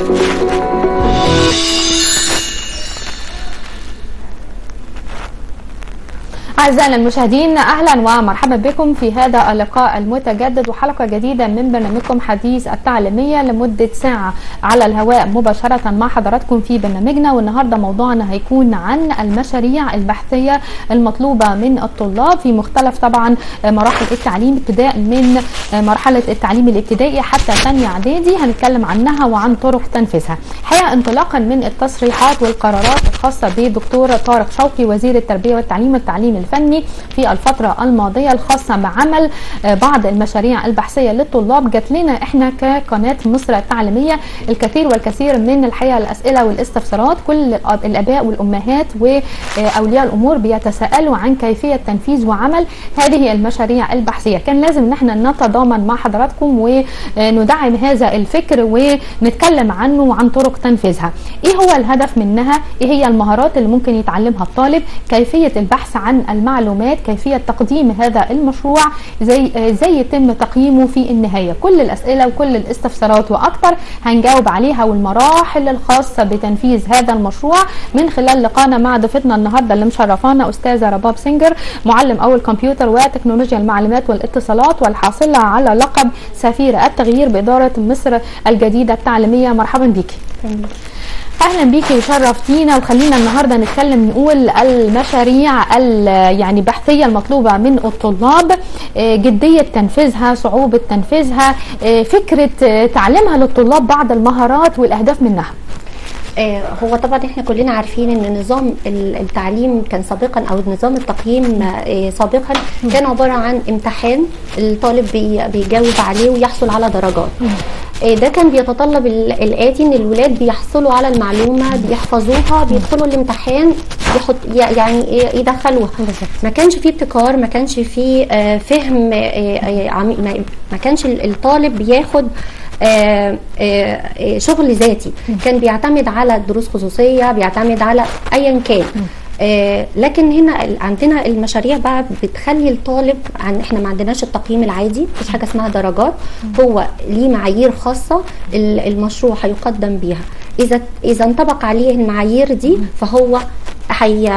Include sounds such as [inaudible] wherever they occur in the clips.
thank you أعزائنا المشاهدين أهلا ومرحبا بكم في هذا اللقاء المتجدد وحلقة جديدة من برنامجكم حديث التعليمية لمدة ساعة على الهواء مباشرة مع حضراتكم في برنامجنا. والنهاردة موضوعنا هيكون عن المشاريع البحثية المطلوبة من الطلاب في مختلف طبعا مراحل التعليم ابتداء من مرحلة التعليم الابتدائي حتى ثانية إعدادي هنتكلم عنها وعن طرق تنفيذها. حقيقة انطلاقا من التصريحات والقرارات الخاصة بالدكتور طارق شوقي وزير التربية والتعليم والتعليم الفني في الفترة الماضية الخاصة بعمل بعض المشاريع البحثية للطلاب جات لنا إحنا كقناة مصر التعليمية. الكثير والكثير من الحقيقة الأسئلة والاستفسارات كل الآباء والأمهات وأولياء الأمور بيتساءلوا عن كيفية تنفيذ وعمل هذه المشاريع البحثية. كان لازم ان إحنا نتضامن مع حضراتكم وندعم هذا الفكر ونتكلم عنه وعن طرق تنفيذها. إيه هو الهدف منها؟ إيه هي المهارات اللي ممكن يتعلمها الطالب؟ كيفية البحث عن المعلومات كيفية تقديم هذا المشروع زي إزاي يتم تقييمه في النهاية. كل الأسئلة وكل الاستفسارات وأكثر هنجاوب عليها والمراحل الخاصة بتنفيذ هذا المشروع. من خلال لقانا مع ضيفتنا النهارده اللي مشرفانا أستاذة رباب سنجر معلم أول كمبيوتر وتكنولوجيا المعلومات والاتصالات والحاصلة على لقب سفير التغيير بإدارة مصر الجديدة التعليمية. مرحبا بيكي أهلا بيكي وشرفتينا وخلينا النهارده نتكلم نقول المشاريع يعني بحثية المطلوبة من الطلاب جدية تنفيذها صعوبة تنفيذها فكرة تعليمها للطلاب بعض المهارات والأهداف منها. هو طبعا إحنا كلنا عارفين إن نظام التعليم كان سابقا أو نظام التقييم سابقا كان عبارة عن امتحان الطالب بيجاوب عليه ويحصل على درجات. ده كان بيتطلب الآتي إن الولاد بيحصلوا على المعلومة بيحفظوها بيدخلوا الامتحان يحط يعني يدخلوها. ما كانش فيه ابتكار ما كانش فيه فهم ما كانش الطالب بياخد شغل ذاتي. كان بيعتمد على دروس خصوصية بيعتمد على ايا كان. آه لكن هنا عندنا المشاريع بقى بتخلي الطالب عن إحنا ما عندناش التقييم العادي مفيش حاجة اسمها درجات. هو ليه معايير خاصة المشروع هيقدم بيها. إذا إذا انطبق عليه المعايير دي فهو حي...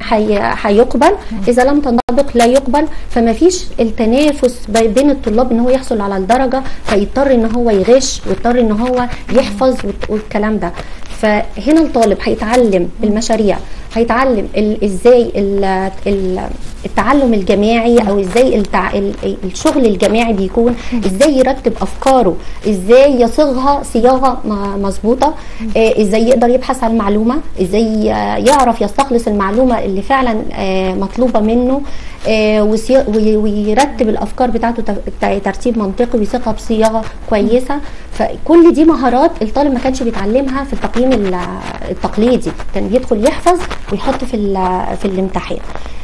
حي... هيقبل إذا لم تنطبق لا يقبل. فما فيش التنافس بين الطلاب إن هو يحصل على الدرجة فيضطر إن هو يغش ويضطر إن هو يحفظ والكلام ده. فهنا الطالب هيتعلم بالمشاريع هيتعلم إزاي التعلم الجماعي أو إزاي. الشغل الجماعي بيكون إزاي يرتب افكاره إزاي يصيغها صياغة مظبوطة إزاي يقدر يبحث عن المعلومه إزاي يعرف يستخلص المعلومة اللي فعلا مطلوبة منه ويرتب الأفكار بتاعته ترتيب منطقي ويصيغها بصياغة كويسة. فكل دي مهارات الطالب ما كانش بيتعلمها في التقييم التقليدي. كان بيدخل يحفظ ويحط في في الامتحان. آه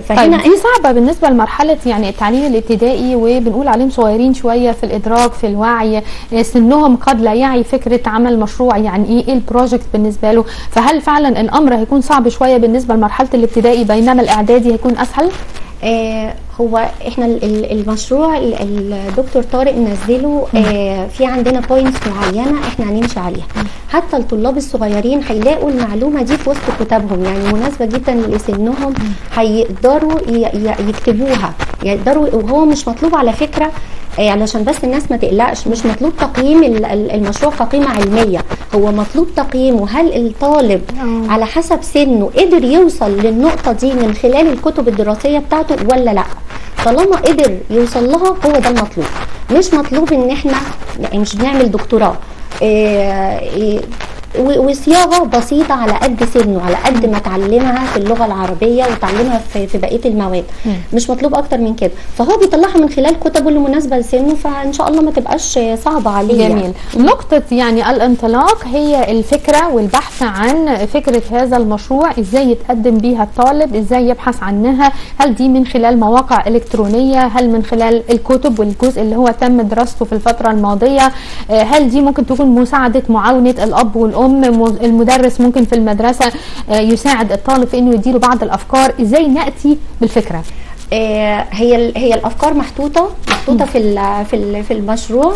فهنا طيب دي صعبة بالنسبة لمرحلة يعني التعليم الابتدائي وبنقول عليهم صغيرين شوية في الإدراك في الوعي سنهم قد لا يعي فكرة عمل مشروع يعني إيه إيه البروجكت بالنسبة له فهل فعلا الأمر هيكون صعب شوية بالنسبة لمرحلة الابتدائي بينما الإعدادي هيكون أسهل؟ آه هو إحنا المشروع الدكتور طارق نزله آه في عندنا بوينتس معينة إحنا هنمشي عليها. حتى الطلاب الصغيرين هيلاقوا المعلومة دي في وسط كتابهم يعني مناسبة جدا لسنهم هيقدروا يكتبوها. يقدروا وهو مش مطلوب على فكرة آه علشان بس الناس ما تقلقش مش مطلوب تقييم المشروع كقيمة علمية. هو مطلوب تقييمه هل الطالب أوه. على حسب سنه قدر يوصل للنقطة دي من خلال الكتب الدراسية بتاعته ولا لأ؟ طالما قدر يوصل لها هو ده المطلوب. مش مطلوب إن إحنا مش بنعمل دكتوراه. إيه إيه وصياغة بسيطة على قد سنه على قد ما اتعلمها في اللغة العربية وتعلمها في, في بقية المواد. مش مطلوب أكتر من كده فهو بيطلعها من خلال كتبه اللي مناسبة لسنه فإن شاء الله ما تبقاش صعبة عليه جميل يعني. نقطة يعني الانطلاق هي الفكرة والبحث عن فكرة هذا المشروع إزاي يتقدم بيها الطالب إزاي يبحث عنها هل دي من خلال مواقع إلكترونية هل من خلال الكتب والجزء اللي هو تم دراسته في الفترة الماضية هل دي ممكن تكون مساعدة معاونة الأب والأم الام المدرس ممكن في المدرسة يساعد الطالب في إنه يديله بعض الأفكار إزاي نأتي بالفكرة. هي هي الأفكار محطوطة محطوطة في في في المشروع.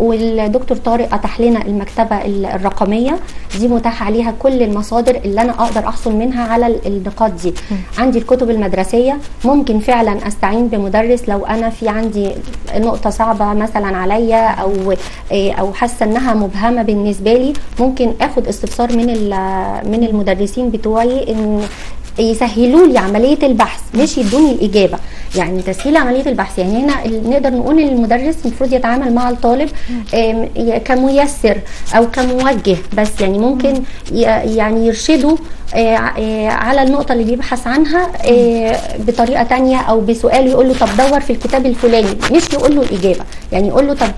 والدكتور طارق اتاح لنا المكتبة ال- الرقمية. دي متاح عليها كل المصادر اللي أنا أقدر أحصل منها على ال- النقاط دي. عندي الكتب المدرسية. ممكن فعلا أستعين بمدرس لو أنا في عندي نقطة صعبة مثلا عليا أو إيه، أو حاسة إنها مبهمة بالنسبة لي ممكن آخد استفسار من من المدرسين بتوعي إن يسهلوا لي عملية البحث مش يدوني الإجابة. يعني تسهيل عملية البحث يعني هنا نقدر نقول إن المدرس المفروض يتعامل مع الطالب كميسر أو كموجه بس. يعني ممكن يعني يرشده آه، آه، على النقطة اللي بيبحث عنها آه، بطريقة تانية أو بسؤال يقول له طب دور في الكتاب الفلاني. مش يقول له الإجابة. يعني يقول له طب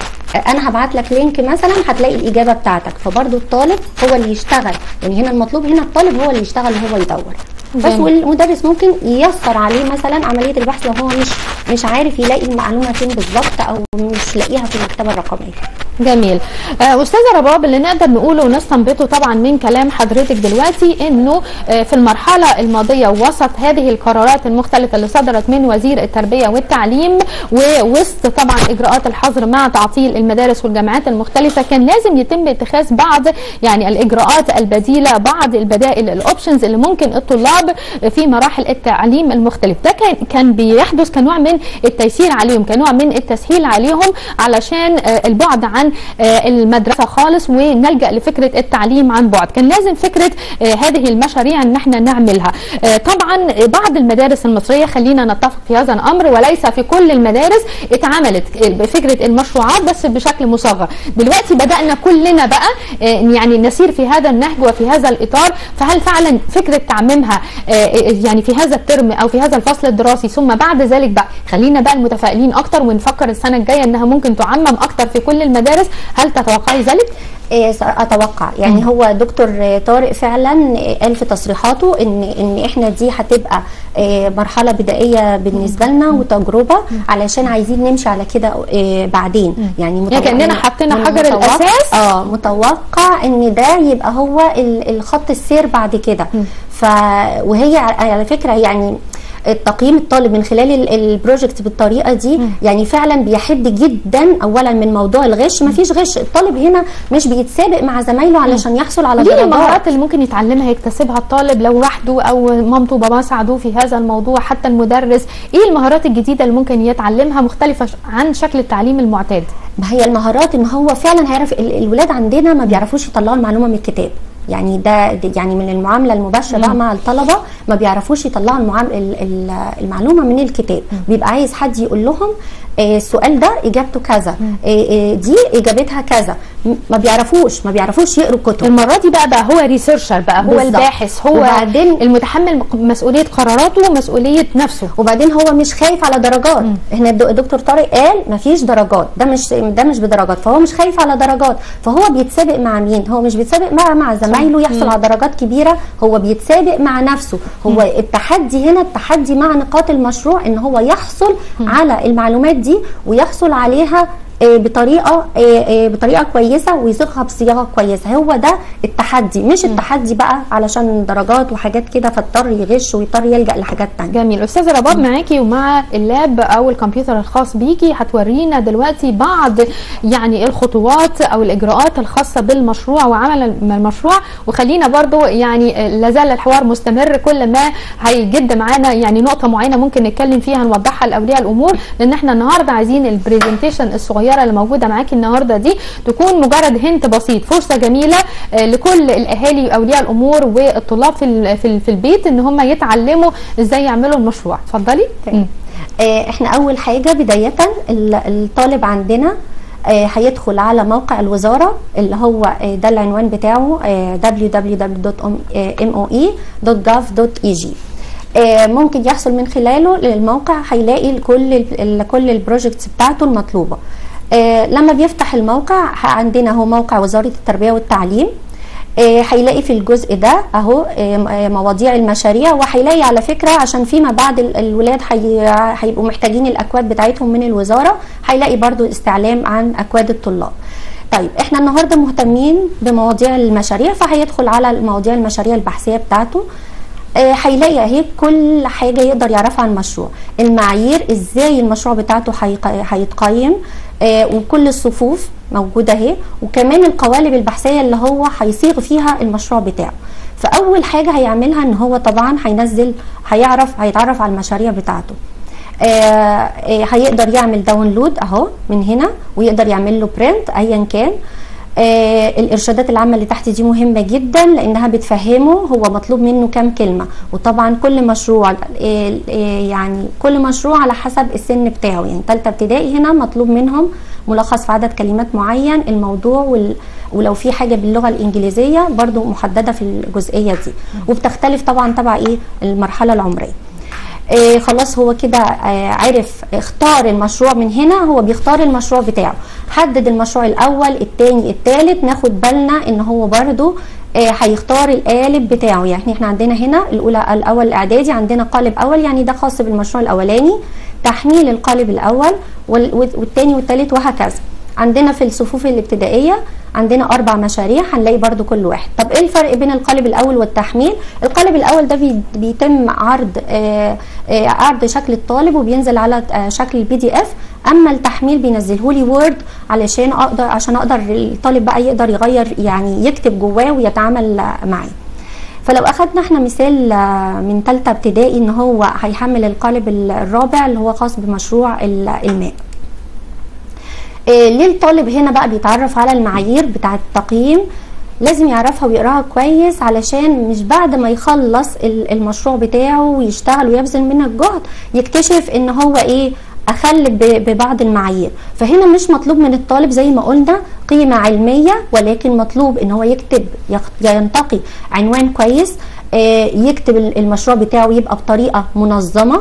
أنا هبعت لك لينك مثلا هتلاقي الإجابة بتاعتك. فبرضه الطالب هو اللي يشتغل. يعني هنا المطلوب هنا الطالب هو اللي يشتغل وهو يدور. بس. والمدرس ممكن ييسر عليه مثلا عملية البحث لو هو مش مش عارف يلاقي المعلومة فين بالظبط أو مش لاقيها في المكتبة الرقمية جميل آه، أستاذة رباب اللي نقدر نقوله ونستنبطه طبعا من كلام حضرتك دلوقتي إنه آه، في المرحلة الماضية وسط هذه القرارات المختلفة اللي صدرت من وزير التربية والتعليم ووسط طبعا إجراءات الحظر مع تعطيل المدارس والجامعات المختلفة كان لازم يتم اتخاذ بعض يعني الإجراءات البديلة بعض البدائل الاوبشنز اللي ممكن الطلاب في مراحل التعليم المختلف. ده كان كان بيحدث كنوع من التيسير عليهم كنوع من التسهيل عليهم علشان آه، البعد عن آه، المدرسة خالص ونلجأ لفكرة التعليم عن بعد. كان لازم فكرة آه، هذه المشاريع إن إحنا نعملها. طبعا بعض المدارس المصرية خلينا نتفق في هذا الأمر وليس في كل المدارس اتعملت بفكرة المشروعات بس بشكل مصغر. دلوقتي بدأنا كلنا بقى يعني نسير في هذا النهج وفي هذا الإطار فهل فعلا فكرة تعميمها يعني في هذا الترم أو في هذا الفصل الدراسي ثم بعد ذلك بقى خلينا بقى المتفائلين أكتر ونفكر السنة الجاية إنها ممكن تعمم أكتر في كل المدارس. هل تتوقعي ذلك؟ س- أتوقع. يعني هو دكتور آه، طارق فعلا آه، قال في تصريحاته ان إن إحنا دي هتبقى آه، مرحلة بدائية بالنسبة لنا وتجربة علشان عايزين نمشي على كده آه، بعدين. يعني يعني كأننا حطينا حجر الأساس. آه متوقع إن ده يبقى هو ال- الخط السير بعد كده. ف وهي على فكرة يعني التقييم الطالب من خلال ال- البروجكت بالطريقة دي يعني فعلا بيحد جدا اولا من موضوع الغش. ما فيش غش. الطالب هنا مش بيتسابق مع زمايله علشان يحصل على درجات المهارات اللي ممكن يتعلمها يكتسبها الطالب لو وحده أو مامته وباباه ساعدوه في هذا الموضوع حتى المدرس. إيه المهارات الجديدة اللي ممكن يتعلمها مختلفة عن شكل التعليم المعتاد؟ ما هي المهارات إن هو فعلا هيعرف ال- الولاد عندنا ما بيعرفوش يطلعوا المعلومة من الكتاب. يعني ده يعني من المعاملة المباشرة بقى مع الطلبة. ما بيعرفوش يطلعوا المعلومة من الكتاب. بيبقى عايز حد يقول لهم آه، السؤال ده إجابته كذا. آه، آه، دي إجابتها كذا. ما بيعرفوش ما بيعرفوش يقروا كتب. المرة دي بقى بقى هو ريسيرشر بقى هو بالظبط. الباحث هو وبعدين- المتحمل مسؤولية قراراته ومسؤولية نفسه. وبعدين هو مش خايف على درجات. الد- الدكتور طارق قال مفيش درجات. ده مش ده مش بدرجات. فهو مش خايف على درجات. فهو بيتسابق مع مين؟ هو مش بيتسابق مع مع زمايله. يحصل على درجات كبيرة هو بيتسابق مع نفسه. هو التحدي هنا التحدي مع نقاط المشروع إن هو يحصل على المعلومات دي ويحصل عليها بطريقة آه، آه، بطريقة كويسة ويصيغها بصياغة كويسة. هو ده التحدي مش التحدي بقى علشان درجات وحاجات كده فاضطر يغش ويضطر يلجأ لحاجات تانية. جميل. أستاذة رباب معاكي ومع اللاب أو الكمبيوتر الخاص بيكي هتورينا دلوقتي بعض يعني الخطوات أو الإجراءات الخاصة بالمشروع وعمل المشروع. وخلينا برضو يعني لازال الحوار مستمر كل ما هيجد معانا يعني نقطة معينة ممكن نتكلم فيها نوضحها لأولياء الأمور. لأن إحنا النهارده عايزين البرزنتيشن الصغيره اللي موجودة معاكي النهارده دي تكون مجرد هنت بسيط فرصة جميلة آه، لكل الأهالي وأولياء الأمور والطلاب في في ال- في البيت إن هم يتعلموا إزاي يعملوا المشروع. اتفضلي. آه، إحنا أول حاجة بداية ال- الطالب عندنا آه، هيدخل على موقع الوزارة اللي هو ده العنوان بتاعه www.moe.gov.eg ممكن يحصل من خلاله للموقع هيلاقي كل كل البروجكتس بتاعته المطلوبة. لما بيفتح الموقع عندنا هو موقع وزارة التربية والتعليم. آه، هيلاقي في الجزء ده أهو آه، آه، مواضيع المشاريع وهيلاقي على فكرة عشان فيما بعد ال- الولاد هي- هيبقوا محتاجين الأكواد بتاعتهم من الوزارة هيلاقي برضو استعلام عن أكواد الطلاب. طيب إحنا النهارده مهتمين بمواضيع المشاريع فهيدخل على مواضيع المشاريع البحثية بتاعته. آه، هيلاقي أهي كل حاجة يقدر يعرفها عن المشروع المعايير إزاي المشروع بتاعته هيتقيم آه، وكل الصفوف موجودة اهي. وكمان القوالب البحثية اللي هو هيصيغ فيها المشروع بتاعه. فأول حاجة هيعملها إن هو طبعا هينزل هيعرف هيتعرف على المشاريع بتاعته. آه، آه، هيقدر يعمل download أهو من هنا ويقدر يعمل له print ايا كان. آه الإرشادات العامة اللي تحت دي مهمة جدا لأنها بتفهمه هو مطلوب منه كام كلمة. وطبعا كل مشروع آه آه يعني كل مشروع على حسب السن بتاعه. يعني ثالثه ابتدائي هنا مطلوب منهم ملخص في عدد كلمات معين الموضوع وال ولو في حاجة باللغة الإنجليزية برضو محددة في الجزئية دي. وبتختلف طبعا تبع إيه؟ المرحلة العمرية. آه خلاص هو كده آه عرف اختار المشروع من هنا هو بيختار المشروع بتاعه. حدد المشروع الأول الثاني الثالث ناخد بالنا إن هو برضو آه هيختار القالب بتاعه. يعني إحنا عندنا هنا الأولى الأول الاعدادي عندنا قالب أول يعني ده خاص بالمشروع الأولاني. تحميل القالب الأول والثاني والثالث وهكذا. عندنا في الصفوف الابتدائية عندنا أربع مشاريع هنلاقي برضو كل واحد. طب إيه الفرق بين القالب الأول والتحميل؟ القالب الأول ده بي بيتم عرض آآ آآ عرض شكل الطالب وبينزل على شكل ال PDF أما التحميل بينزله ل Word علشان أقدر عشان أقدر الطالب بقى يقدر يغير يعني يكتب جواه ويتعامل معاه. فلو أخدنا إحنا مثال من ثالثه ابتدائي إن هو هيحمل القالب الرابع اللي هو خاص بمشروع الماء. إيه ليه الطالب هنا بقى بيتعرف على المعايير بتاعة التقييم؟ لازم يعرفها ويقراها كويس علشان مش بعد ما يخلص المشروع بتاعه ويشتغل ويبذل منها الجهد يكتشف إن هو إيه اخل ببعض المعايير. فهنا مش مطلوب من الطالب زي ما قلنا قيمة علمية ولكن مطلوب إن هو يكتب ينتقي عنوان كويس يكتب المشروع بتاعه يبقى بطريقة منظمة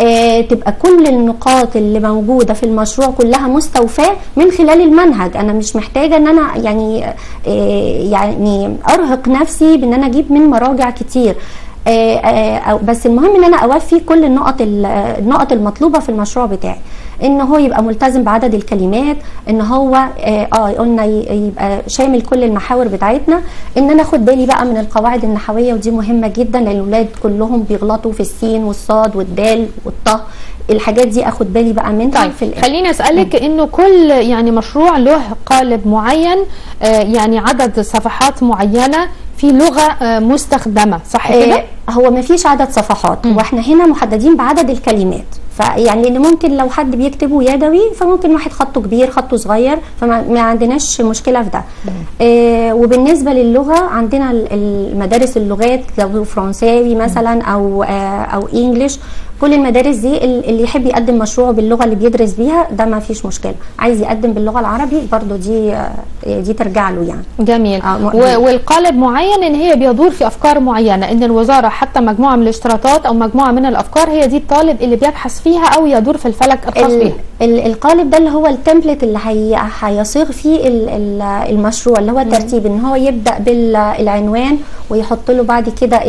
آه تبقى كل النقاط اللي موجودة في المشروع كلها مستوفاة من خلال المنهج. أنا مش محتاجة إن أنا يعني آه يعني أرهق نفسي بإن أنا أجيب من مراجع كتير. آه آه بس المهم إن أنا اوفي كل النقط النقط المطلوبة في المشروع بتاعي إن هو يبقى ملتزم بعدد الكلمات إن هو آه, آه قلنا يبقى شامل كل المحاور بتاعتنا إن أنا أخد بالي بقى من القواعد النحوية ودي مهمة جدا لأن الأولاد كلهم بيغلطوا في السين والصاد والدال والطه الحاجات دي أخد بالي بقى منها طيب في الآخر. خليني أسألك. إنه كل يعني مشروع له قالب معين آه يعني عدد صفحات معينة في لغة مستخدمة صح كده؟ آه هو ما فيش عدد صفحات وإحنا هنا محددين بعدد الكلمات. فيعني لأن ممكن لو حد بيكتبه يدوي فممكن واحد خطه كبير خطه صغير فما عندناش مشكلة في ده. آه وبالنسبة للغة عندنا المدارس اللغات لو فرنساوي مثلا أو آه أو انجلش كل المدارس دي اللي يحب يقدم مشروع باللغة اللي بيدرس بيها ده ما فيش مشكلة. عايز يقدم باللغة العربي برضو دي دي ترجع له يعني. جميل. آه والقالب معين إن هي بيدور في أفكار معينة إن الوزارة حتى مجموعة من الاشتراطات أو مجموعة من الأفكار هي دي الطالب اللي بيبحث فيها أو يدور في الفلك الخاص بيها. القالب ده اللي هو التمبلت اللي هي هيصيغ فيه المشروع اللي هو الترتيب إن هو يبدأ بالعنوان ويحط له بعد كده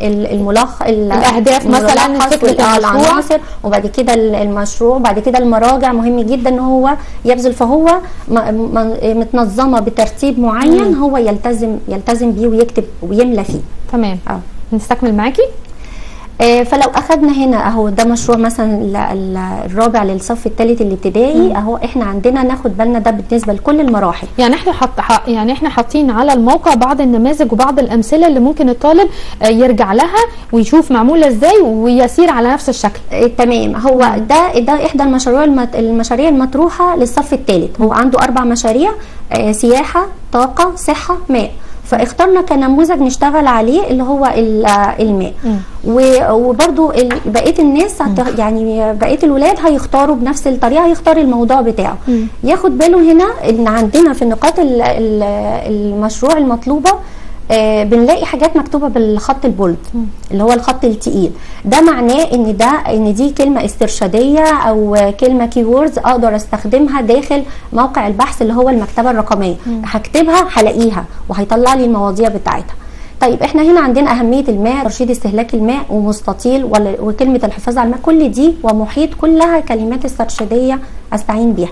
الملخ الأهداف مثلا فكره العناصر وبعد كده المشروع بعد كده المراجع مهم جدا إن هو يبذل فهو متنظمة بترتيب معين. هو يلتزم يلتزم بيه ويكتب ويملى فيه. تمام. آه. نستكمل معاكي؟ فلو اخذنا هنا أهو ده مشروع مثلا الرابع للصف الثالث الابتدائي. أهو إحنا عندنا ناخد بالنا ده بالنسبة لكل المراحل. يعني إحنا حط يعني إحنا حاطين على الموقع بعض النماذج وبعض الأمثلة اللي ممكن الطالب يرجع لها ويشوف معمولة إزاي ويسير على نفس الشكل. آه تمام. هو ده ده إحدى المشاريع المشاريع المطروحة للصف الثالث هو عنده أربع مشاريع آه سياحة طاقة صحة ماء. فاخترنا كنموذج نشتغل عليه اللي هو الماء. وبرده بقية الناس يعني بقية الولاد هيختاروا بنفس الطريقة هيختار الموضوع بتاعه. ياخد باله هنا إن عندنا في نقاط المشروع المطلوبة آه بنلاقي حاجات مكتوبة بالخط ال bold اللي هو الخط التقيل. ده معناه إن ده إن دي كلمة استرشادية أو كلمة keywords أقدر أستخدمها داخل موقع البحث اللي هو المكتبة الرقمية. هكتبها هلاقيها وهيطلع لي المواضيع بتاعتها. طيب إحنا هنا عندنا أهمية الماء ترشيد استهلاك الماء ومستطيل وكلمة الحفاظ على الماء. كل دي ومحيط كلها كلمات استرشادية أستعين بيها.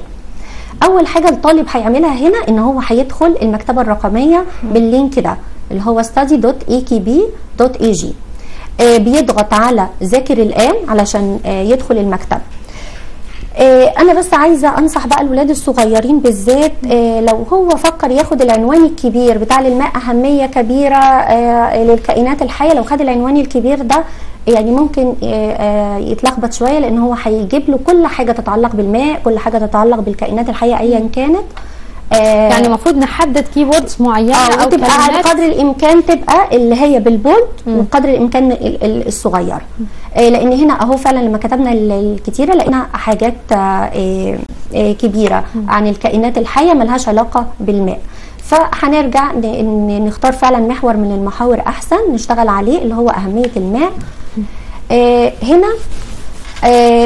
أول حاجة الطالب هيعملها هنا إن هو هيدخل المكتبة الرقمية باللينك ده. اللي هو study.ekb.ag آه بيضغط على ذاكر الآن علشان آه يدخل المكتبه آه، أنا بس عايزة أنصح بقى الولاد الصغيرين بالذات لو هو فكر ياخد العنوان الكبير بتاع للماء أهمية كبيرة للكائنات الحية لو خد العنوان الكبير ده يعني ممكن يتلخبط شوية لأن هو هيجيب له كل حاجة تتعلق بالماء كل حاجة تتعلق بالكائنات الحية ايا كانت. يعني المفروض نحدد كيوردز معينة آه وتبقى على قدر الإمكان تبقى اللي هي بالبولد وقدر الإمكان ال- ال- الصغير. آه لأن هنا أهو فعلا لما كتبنا ال- الكتيرة لقينا حاجات آه آه آه كبيرة عن الكائنات الحية ملهاش علاقة بالماء. فهنرجع نختار فعلا محور من المحاور أحسن نشتغل عليه اللي هو أهمية الماء. آه هنا آه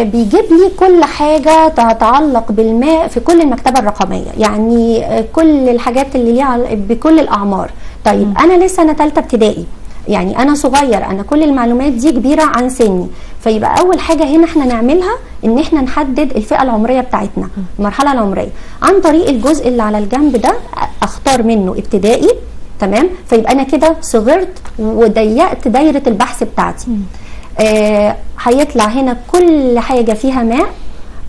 بيجيب لي كل حاجة تتعلق بالماء في كل المكتبة الرقمية. يعني آه كل الحاجات اللي ليها بكل الأعمار. طيب أنا لسه أنا تالتة ابتدائي. يعني أنا صغير أنا كل المعلومات دي كبيرة عن سني. فيبقى أول حاجة هنا إحنا نعملها إن إحنا نحدد الفئة العمرية بتاعتنا المرحلة العمرية. عن طريق الجزء اللي على الجنب ده أختار منه ابتدائي تمام؟ فيبقى أنا كده صغرت وضيقت دايرة البحث بتاعتي. آه، هيطلع هنا كل حاجة فيها ماء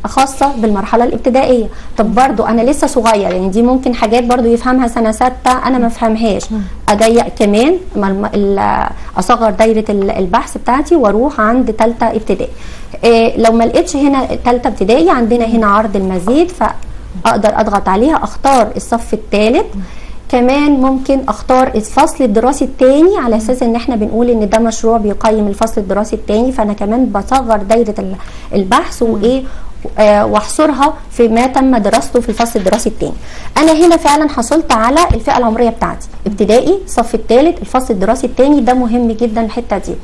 خاصة بالمرحلة الابتدائية. طب برضو أنا لسه صغير يعني دي ممكن حاجات برضو يفهمها سنة ستة أنا ما فهمهاش أضيق كمان أصغر دايرة ال- البحث بتاعتي وأروح عند تالتة ابتدائي. آه، لو ما لقيتش هنا تالتة ابتدائي عندنا هنا عرض المزيد فأقدر أضغط عليها أختار الصف الثالث كمان ممكن أختار الفصل الدراسي الثاني على أساس إن إحنا بنقول إن ده مشروع بيقيم الفصل الدراسي الثاني فأنا كمان بصغر دايرة ال- البحث وإيه آه، وأحصرها في ما تم دراسته في الفصل الدراسي الثاني أنا هنا فعلا حصلت على الفئة العمرية بتاعتي. ابتدائي الصف الثالث الفصل الدراسي الثاني ده مهم جدا الحتة دي.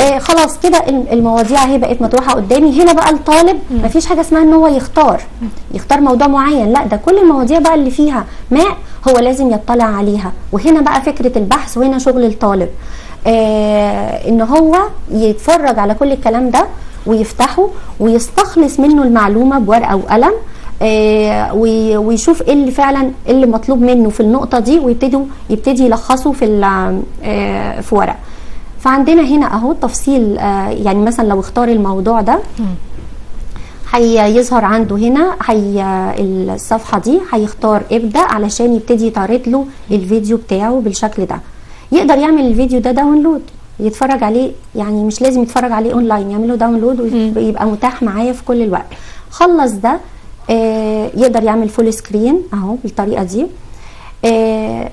آه خلاص كده الم- المواضيع اهي بقت مطروحة قدامي. هنا بقى الطالب مفيش حاجة اسمها ان هو يختار. يختار موضوع معين. لا ده كل المواضيع بقى اللي فيها ماء هو لازم يطلع عليها. وهنا بقى فكرة البحث وهنا شغل الطالب. آه ان هو يتفرج على كل الكلام ده ويفتحه ويستخلص منه المعلومة بورقة وقلم آه، وي- ويشوف إيه اللي فعلا إيه اللي مطلوب منه في النقطة دي ويبتدوا يبتدي يلخصه في آه، في ورق فعندنا هنا أهو تفصيل آه، يعني مثلا لو اختار الموضوع ده هيظهر عنده هنا هي الصفحة دي هيختار ابدأ علشان يبتدي يتعرض له الفيديو بتاعه بالشكل ده. يقدر يعمل الفيديو ده download يتفرج عليه يعني مش لازم يتفرج عليه اونلاين يعمله download ويبقى متاح معايا في كل الوقت. خلص ده آه يقدر يعمل full screen أهو بالطريقة دي. آه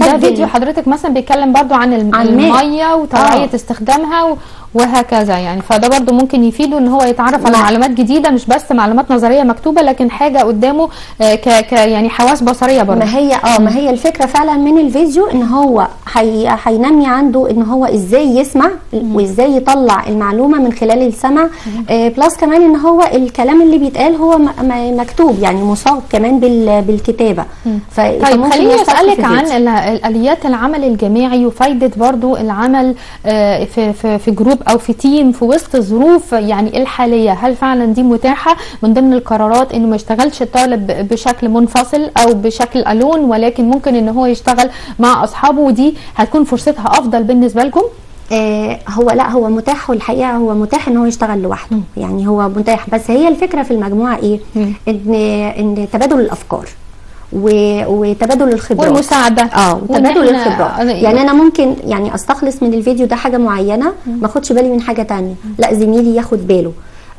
ده. فيديو حضرتك مثلا بيتكلم برضو عن عن. المية وطبيعيه آه. استخدامها وهكذا يعني. فده برضو ممكن يفيده إن هو يتعرف على نعم. معلومات جديدة مش بس معلومات نظرية مكتوبة لكن حاجة قدامه آه، ك ك يعني حواس بصرية برضو. ما هي آه ما هي الفكرة فعلا من الفيديو إن هو هي- هينمي عنده إن هو إزاي يسمع وإزاي يطلع المعلومة من خلال السمع. آه بلس كمان إن هو الكلام اللي بيتقال هو مكتوب يعني مصاب كمان بال- بالكتابة. طيب خليني أسألك عن الفيديو. ال- الاليات العمل الجماعي وفايدة برضو العمل آه، في في في group أو في team في وسط ظروف يعني الحالية هل فعلا دي متاحة؟ من ضمن القرارات إنه ما يشتغلش الطالب بشكل منفصل أو بشكل alone ولكن ممكن ان هو يشتغل مع أصحابه ودي هتكون فرصتها أفضل بالنسبة لكم؟ آه هو لا هو متاح والحقيقة هو متاح إن هو يشتغل لوحده. يعني هو متاح بس هي الفكرة في المجموعة إيه. إن إن تبادل الأفكار. وتبادل الخبرات. والمساعدة. آه وتبادل الخبرات. يعني أنا ممكن يعني أستخلص من الفيديو ده حاجة معينة ما أخدش بالي من حاجة تانية. لا زميلي ياخد باله.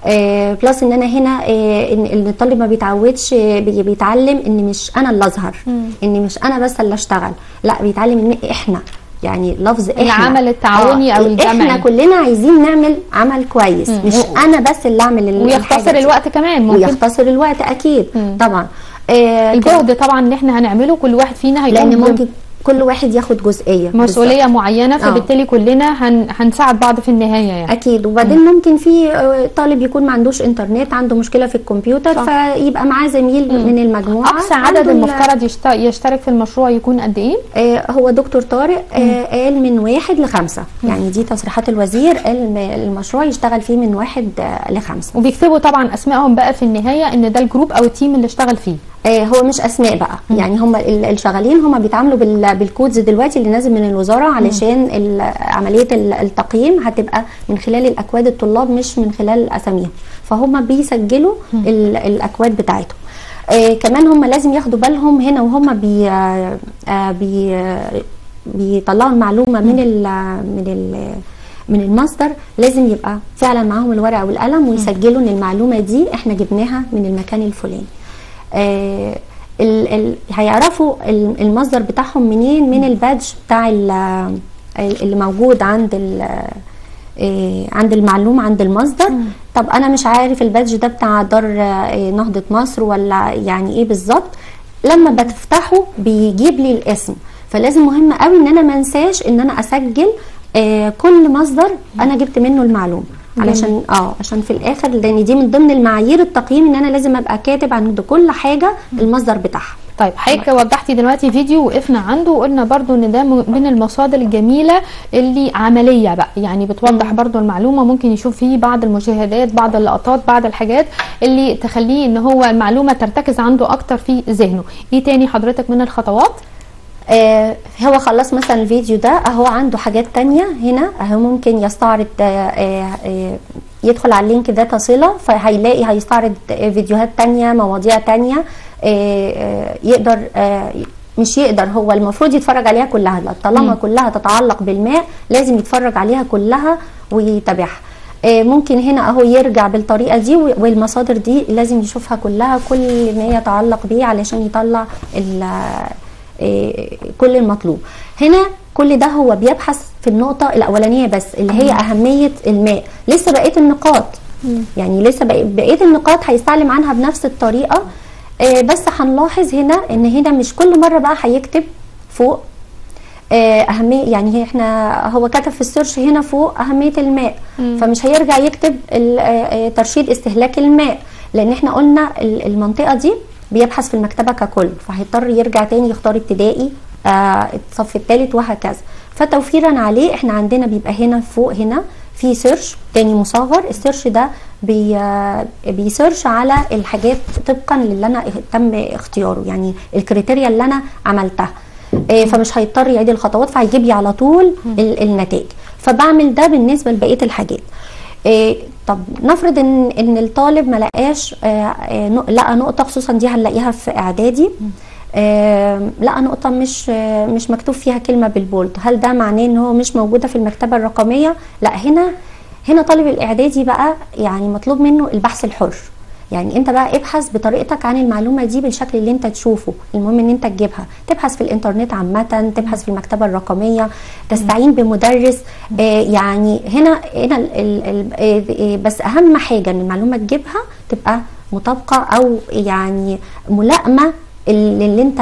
آه plus إن أنا هنا آه ان الطالب ما بيتعودش آه، بي- بيتعلم إن مش أنا اللي أظهر إن مش أنا بس اللي أشتغل. لا بيتعلم إن إحنا. يعني لفظ إحنا. العمل التعاوني أو الجمعي. إحنا كلنا عايزين نعمل عمل كويس. مش أنا بس اللي أعمل ويختصر. الوقت كمان. ممكن. ويختصر الوقت أكيد. طبعا. آه الجهد طبعا اللي إحنا هنعمله كل واحد فينا هيقوم لأن ممكن كل واحد ياخد جزئية. مسؤولية معينة آه. فبالتالي كلنا هن... هنساعد بعض في النهاية يعني. أكيد. وبعدين ممكن في آه، طالب يكون ما عندوش إنترنت عنده مشكلة في الكمبيوتر صح. فيبقى معاه زميل من المجموعة. أقصى عدد ال- المفترض يشت... يشترك في المشروع يكون قد إيه؟ آه، هو دكتور طارق آه، قال من واحد لخمسة. يعني دي تصريحات الوزير قال الم- المشروع يشتغل فيه من واحد آه، لخمسة. وبيكتبوا طبعا أسمائهم بقى في النهاية إن ده ال group أو ال team اللي اشتغل فيه. آه، هو مش أسماء بقى. يعني هم ال- الشغالين هم بيتعاملوا بال- بال codes دلوقتي اللي نازل من الوزارة علشان عملية ال- التقييم هتبقى من خلال الأكواد الطلاب مش من خلال أساميهم. فهم بيسجلوا ال- الأكواد بتاعتهم. آه كمان هم لازم ياخدوا بالهم هنا وهم بي آه آه، بي آه، بيطلعوا المعلومة من ال من ال من المصدر لازم يبقى فعلا معاهم الورقة والقلم ويسجلوا إن المعلومة دي إحنا جبناها من المكان الفلاني. آه ال ال هيعرفوا ال- المصدر بتاعهم منين من البادج بتاع ال- اللي موجود عند ال آه، عند المعلومة عند المصدر. طب أنا مش عارف البادج ده بتاع دار آه، نهضة مصر ولا يعني إيه بالظبط. لما بتفتحه بيجيب لي الاسم. فلازم مهم قوي إن أنا ما انساش إن أنا أسجل آه كل مصدر أنا جبت منه المعلومة. علشان آه عشان في الآخر لأن دي من ضمن المعايير التقييم إن أنا لازم أبقى كاتب عند كل حاجة المصدر بتاعها. طيب حضرتك وضحتي دلوقتي فيديو وقفنا عنده وقلنا برضو إن ده من المصادر الجميلة اللي عملية بقى. يعني بتوضح برضو المعلومة ممكن يشوف فيه بعض المشاهدات بعض اللقطات بعض الحاجات اللي تخليه إن هو المعلومة ترتكز عنده أكتر في ذهنه. إيه تاني حضرتك من الخطوات؟ آه هو خلص مثلا الفيديو ده أهو عنده حاجات تانية هنا أهو ممكن يستعرض آه آه آه يدخل على اللينك ده تصلة فهيلاقي هيستعرض آه فيديوهات تانية مواضيع تانية آه آه يقدر آه مش يقدر هو المفروض يتفرج عليها كلها لا طالما كلها تتعلق بالماء لازم يتفرج عليها كلها ويتابعها. ممكن هنا أهو يرجع بالطريقة دي والمصادر دي لازم يشوفها كلها كل ما يتعلق بيه علشان يطلع كل المطلوب. هنا كل ده هو بيبحث في النقطة الأولانية بس اللي هي أهمية الماء. لسه بقية النقاط. يعني لسه بقية, النقاط هيستعلم عنها بنفس الطريقة. آه، بس هنلاحظ هنا إن هنا مش كل مرة بقى هيكتب فوق آه، أهمية. يعني إحنا هو كتب في ال search هنا فوق أهمية الماء. فمش هيرجع يكتب ترشيد استهلاك الماء. لأن إحنا قلنا ال- المنطقة دي بيبحث في المكتبة ككل فهيضطر يرجع تاني يختار ابتدائي آه، الصف الثالث وهكذا. فتوفيرا عليه إحنا عندنا بيبقى هنا فوق هنا في search تاني مصغر. ال search ده بي آه، بي search على الحاجات طبقا للي أنا تم اختياره يعني ال criteria اللي أنا عملتها. آه، فمش هيضطر يعيد الخطوات فهيجيب لي على طول ال- النتائج. فبعمل ده بالنسبة لبقية الحاجات. طب نفرض ان إن الطالب ما لقاش آه، آه، لقى نقطة خصوصا دي هنلاقيها في إعدادي آه، لقى نقطة مش مش مكتوب فيها كلمة بال bold هل ده معناه إن هو مش موجودة في المكتبة الرقمية؟ لأ هنا هنا طالب الإعدادي بقى يعني مطلوب منه البحث الحر. يعني انت بقى ابحث بطريقتك عن المعلومة دي بالشكل اللي انت تشوفه. المهم ان انت تجيبها. تبحث في الانترنت عامة تبحث في المكتبة الرقمية تستعين بمدرس. آه يعني هنا هنا آه آه بس أهم حاجة إن المعلومة تجيبها تبقى مطابقة أو يعني ملائمة للي انت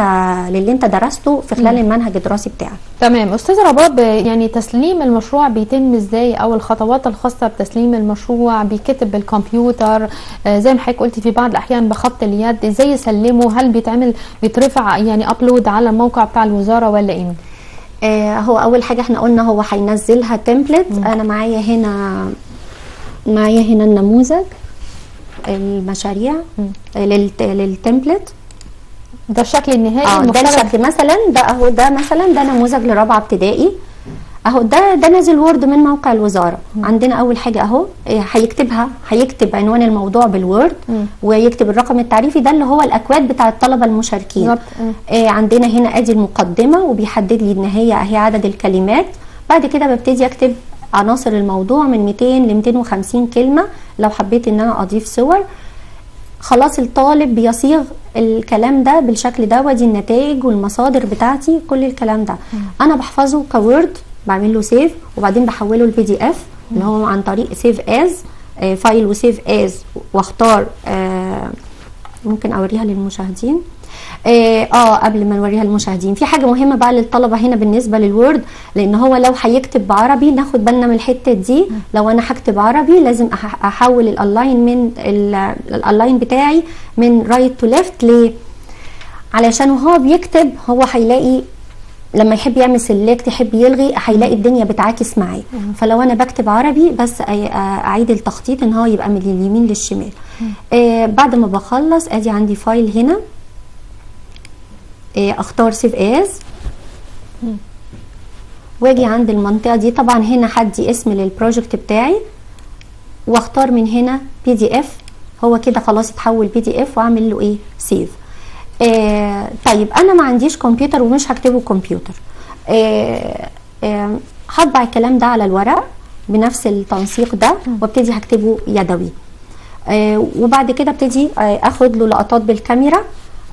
للي انت درسته في خلال المنهج الدراسي بتاعك. تمام. أستاذ رباب يعني تسليم المشروع بيتم إزاي؟ أو الخطوات الخاصة بتسليم المشروع بيكتب بالكمبيوتر آه زي ما حضرتك قلتي في بعض الأحيان بخط اليد إزاي يسلمه؟ هل بيتعمل بيترفع يعني ابلود على الموقع بتاع الوزارة ولا إيه؟ آه هو أول حاجة إحنا قلنا هو هينزلها تمبلت أنا معايا هنا معايا هنا النموذج المشاريع آه، للت- للتمبلت ده الشكل النهائي آه ده الشكل مثلا ده أهو ده مثلا ده نموذج لرابعة ابتدائي. أهو ده ده نازل وورد من موقع الوزارة. عندنا أول حاجة أهو آه، هيكتبها هيكتب عنوان الموضوع بالوورد. ويكتب الرقم التعريفي ده اللي هو الأكواد بتاع الطلبة المشاركين. آه عندنا هنا أدي المقدمة وبيحدد لي إن هي اهي عدد الكلمات. بعد كده ببتدي أكتب عناصر الموضوع من 200 ل 250 كلمة لو حبيت إن أنا أضيف صور. خلاص الطالب بيصيغ الكلام ده بالشكل ده ودي النتائج والمصادر بتاعتي كل الكلام ده. أنا بحفظه ك Word بعمل له save وبعدين بحوله ل PDF اللي هو عن طريق save as file و save as واختار آه، ممكن أوريها للمشاهدين. آه آه، قبل ما نوريها للمشاهدين. في حاجة مهمة بقى للطلبة هنا بالنسبة لل Word لأن هو لو هيكتب بعربي ناخد بالنا من الحتة دي. لو أنا هكتب عربي لازم أحول ال align من ال- ال align بتاعي من right to left ليه علشان وهو بيكتب هو هيلاقي لما يحب يعمل select يحب يلغي هيلاقي الدنيا بتعاكس معاه فلو أنا بكتب عربي بس أعيد التخطيط إن هو يبقى من اليمين للشمال. آه بعد ما بخلص ادي عندي file هنا. أختار save as واجي عند المنطقة دي. طبعا هنا هدي اسم لل project بتاعي واختار من هنا PDF هو كده خلاص اتحول PDF وأعمل له إيه؟ save آه طيب أنا ما عنديش كمبيوتر ومش هكتبه كمبيوتر. آه آه هطبع الكلام ده على الورق بنفس التنسيق ده وابتدي هكتبه يدوي. آه وبعد كده ابتدي آه أخد له لقطات بالكاميرا.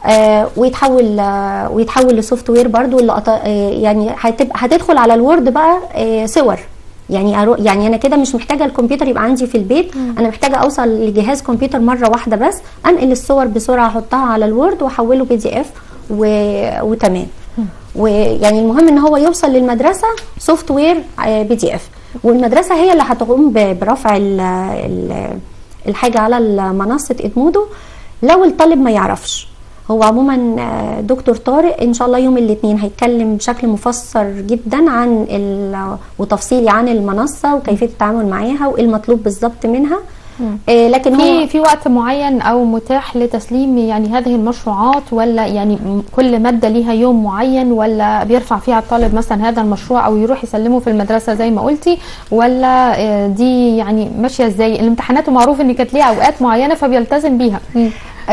آه ويتحول آه ويتحول ل software برضو اللقطات آه يعني هتبقى هتدخل على ال Word بقى آه صور. يعني أرو يعني أنا كده مش محتاجة الكمبيوتر يبقى عندي في البيت. أنا محتاجة أوصل لجهاز كمبيوتر مرة واحدة بس أنقل الصور بسرعة أحطها على ال Word وأحوله PDF و... وتمام ويعني المهم إن هو يوصل للمدرسة software PDF والمدرسة هي اللي هتقوم برفع ال... ال... الحاجة على منصه إدمودو. لو الطالب ما يعرفش هو عموما آه، دكتور طارق إن شاء الله يوم الاثنين هيتكلم بشكل مفسر جدا عن ال- وتفصيلي عن المنصة وكيفية التعامل معاها وايه المطلوب بالظبط منها. آه، لكن هو في في وقت معين أو متاح لتسليم يعني هذه المشروعات ولا يعني كل مادة ليها يوم معين ولا بيرفع فيها الطالب مثلا هذا المشروع أو يروح يسلمه في المدرسة زي ما قلتي ولا آه، دي يعني ماشية إزاي؟ الامتحانات معروف إن كانت ليها أوقات معينة فبيلتزم بيها.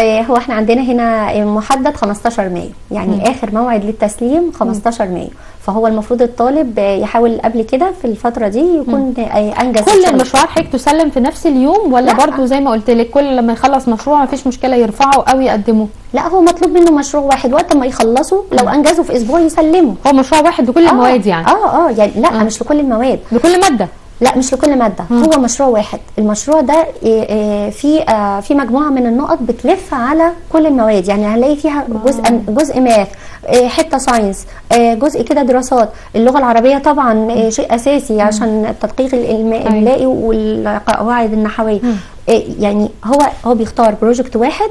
هو إحنا عندنا هنا محدد 15 مايو. يعني آخر موعد للتسليم 15 مايو. فهو المفروض الطالب آه، يحاول قبل كده في الفترة دي يكون آه، أنجز كل. المشروعات حضرتك تسلم في نفس اليوم ولا لا. برضو زي ما قلت لك كل لما يخلص مشروع مفيش مشكلة يرفعه أو يقدمه؟ لا هو مطلوب منه مشروع واحد. وقت ما يخلصوا لو انجزوا في أسبوع يسلموا هو مشروع واحد لكل المواد يعني؟ آه آه. يعني لا مش لكل المواد. لكل مادة؟ لا مش لكل مادة هو مشروع واحد. المشروع ده إيه، إيه، في آه، في مجموعة من النقط بتلف على كل المواد. يعني هنلاقي فيها جزء جزء ماث حتة science جزء كده دراسات. اللغة العربية طبعا شيء أساسي عشان التدقيق الاملائي والقواعد النحوية. يعني هو هو بيختار project واحد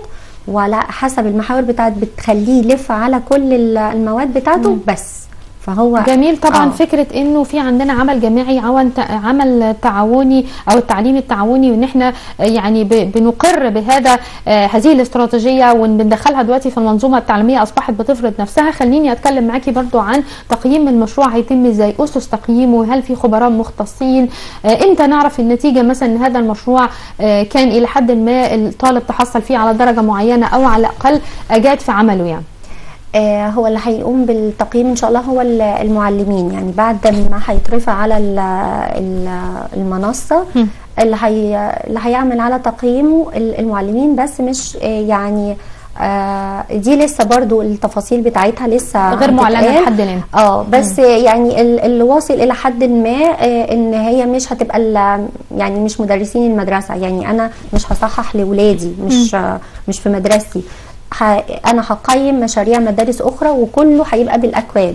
وعلى حسب المحاور بتاعت بتخليه يلف على كل ال- المواد بتاعته بس. فهو جميل. طبعا آه. فكرة إنه في عندنا عمل جماعي عمل عمل تعاوني أو التعليم التعاوني وإن إحنا يعني بنقر بهذا آه، هذه الاستراتيجية وإن بندخلها دلوقتي في المنظومة التعليمية أصبحت بتفرض نفسها. خليني أتكلم معاكي برضو عن تقييم المشروع هيتم إزاي أسس تقييمه هل في خبراء مختصين؟ آه، إمتى نعرف النتيجة مثلا إن هذا المشروع آه، كان إلى حد ما الطالب تحصل فيه على درجة معينة أو على الأقل أجاد في عمله يعني؟ هو اللي هيقوم بالتقييم إن شاء الله هو ال- المعلمين يعني بعد ما هيترفع على ال- ال- المنصة مم. اللي هي اللي هيعمل على تقييمه ال- المعلمين بس مش آه، يعني آه، دي لسه برضو التفاصيل بتاعتها لسه غير هتتقال. لحد الآن. آه بس يعني ال- اللي واصل إلى حد ما آه، إن هي مش هتبقى يعني مش مدرسين المدرسة يعني أنا مش هصحح لاولادي مش آه، مش في مدرستي ه- أنا هقيم مشاريع مدارس أخرى وكله هيبقى بالأكواد.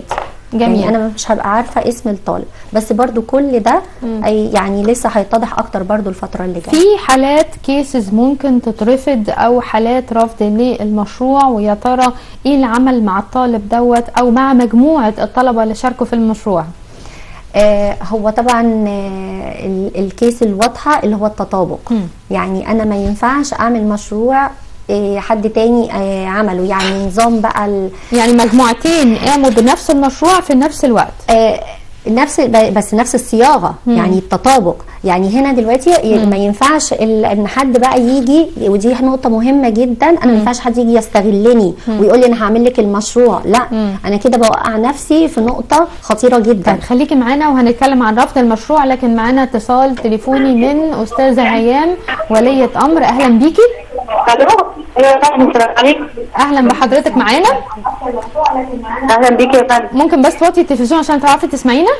جميل. يعني أنا مش هبقى عارفة اسم الطالب. بس برضو كل ده أي يعني لسه هيتضح أكتر برضو الفترة اللي جاية. في حالات كيسز ممكن تترفض أو حالات رفض للمشروع ويا ترى إيه العمل مع الطالب دوت أو مع مجموعة الطلبة اللي شاركوا في المشروع؟ آه هو طبعا آه ال- الكيس الواضحة اللي هو التطابق. مم. يعني أنا ما ينفعش أعمل مشروع حد تاني آه عمله. يعني نظام بقى ال- يعني مجموعتين قاموا بنفس المشروع في نفس الوقت. آه، نفس بس نفس الصياغة يعني التطابق. يعني هنا دلوقتي ي- ما ينفعش ال- إن حد بقى يجي ودي نقطة مهمة جدا. أنا ما ينفعش حد يجي يستغلني ويقول لي أنا هعمل لك المشروع. لا أنا كده بوقع نفسي في نقطة خطيرة جدا. طيب خليكي معانا وهنتكلم عن رفض المشروع لكن معانا اتصال تليفوني من أستاذة هيام ولية أمر. أهلا بيكي. أهلا بحضرتك معانا؟ أهلا بيك يا فندم. ممكن بس توطي التلفزيون عشان تعرفي تسمعينا؟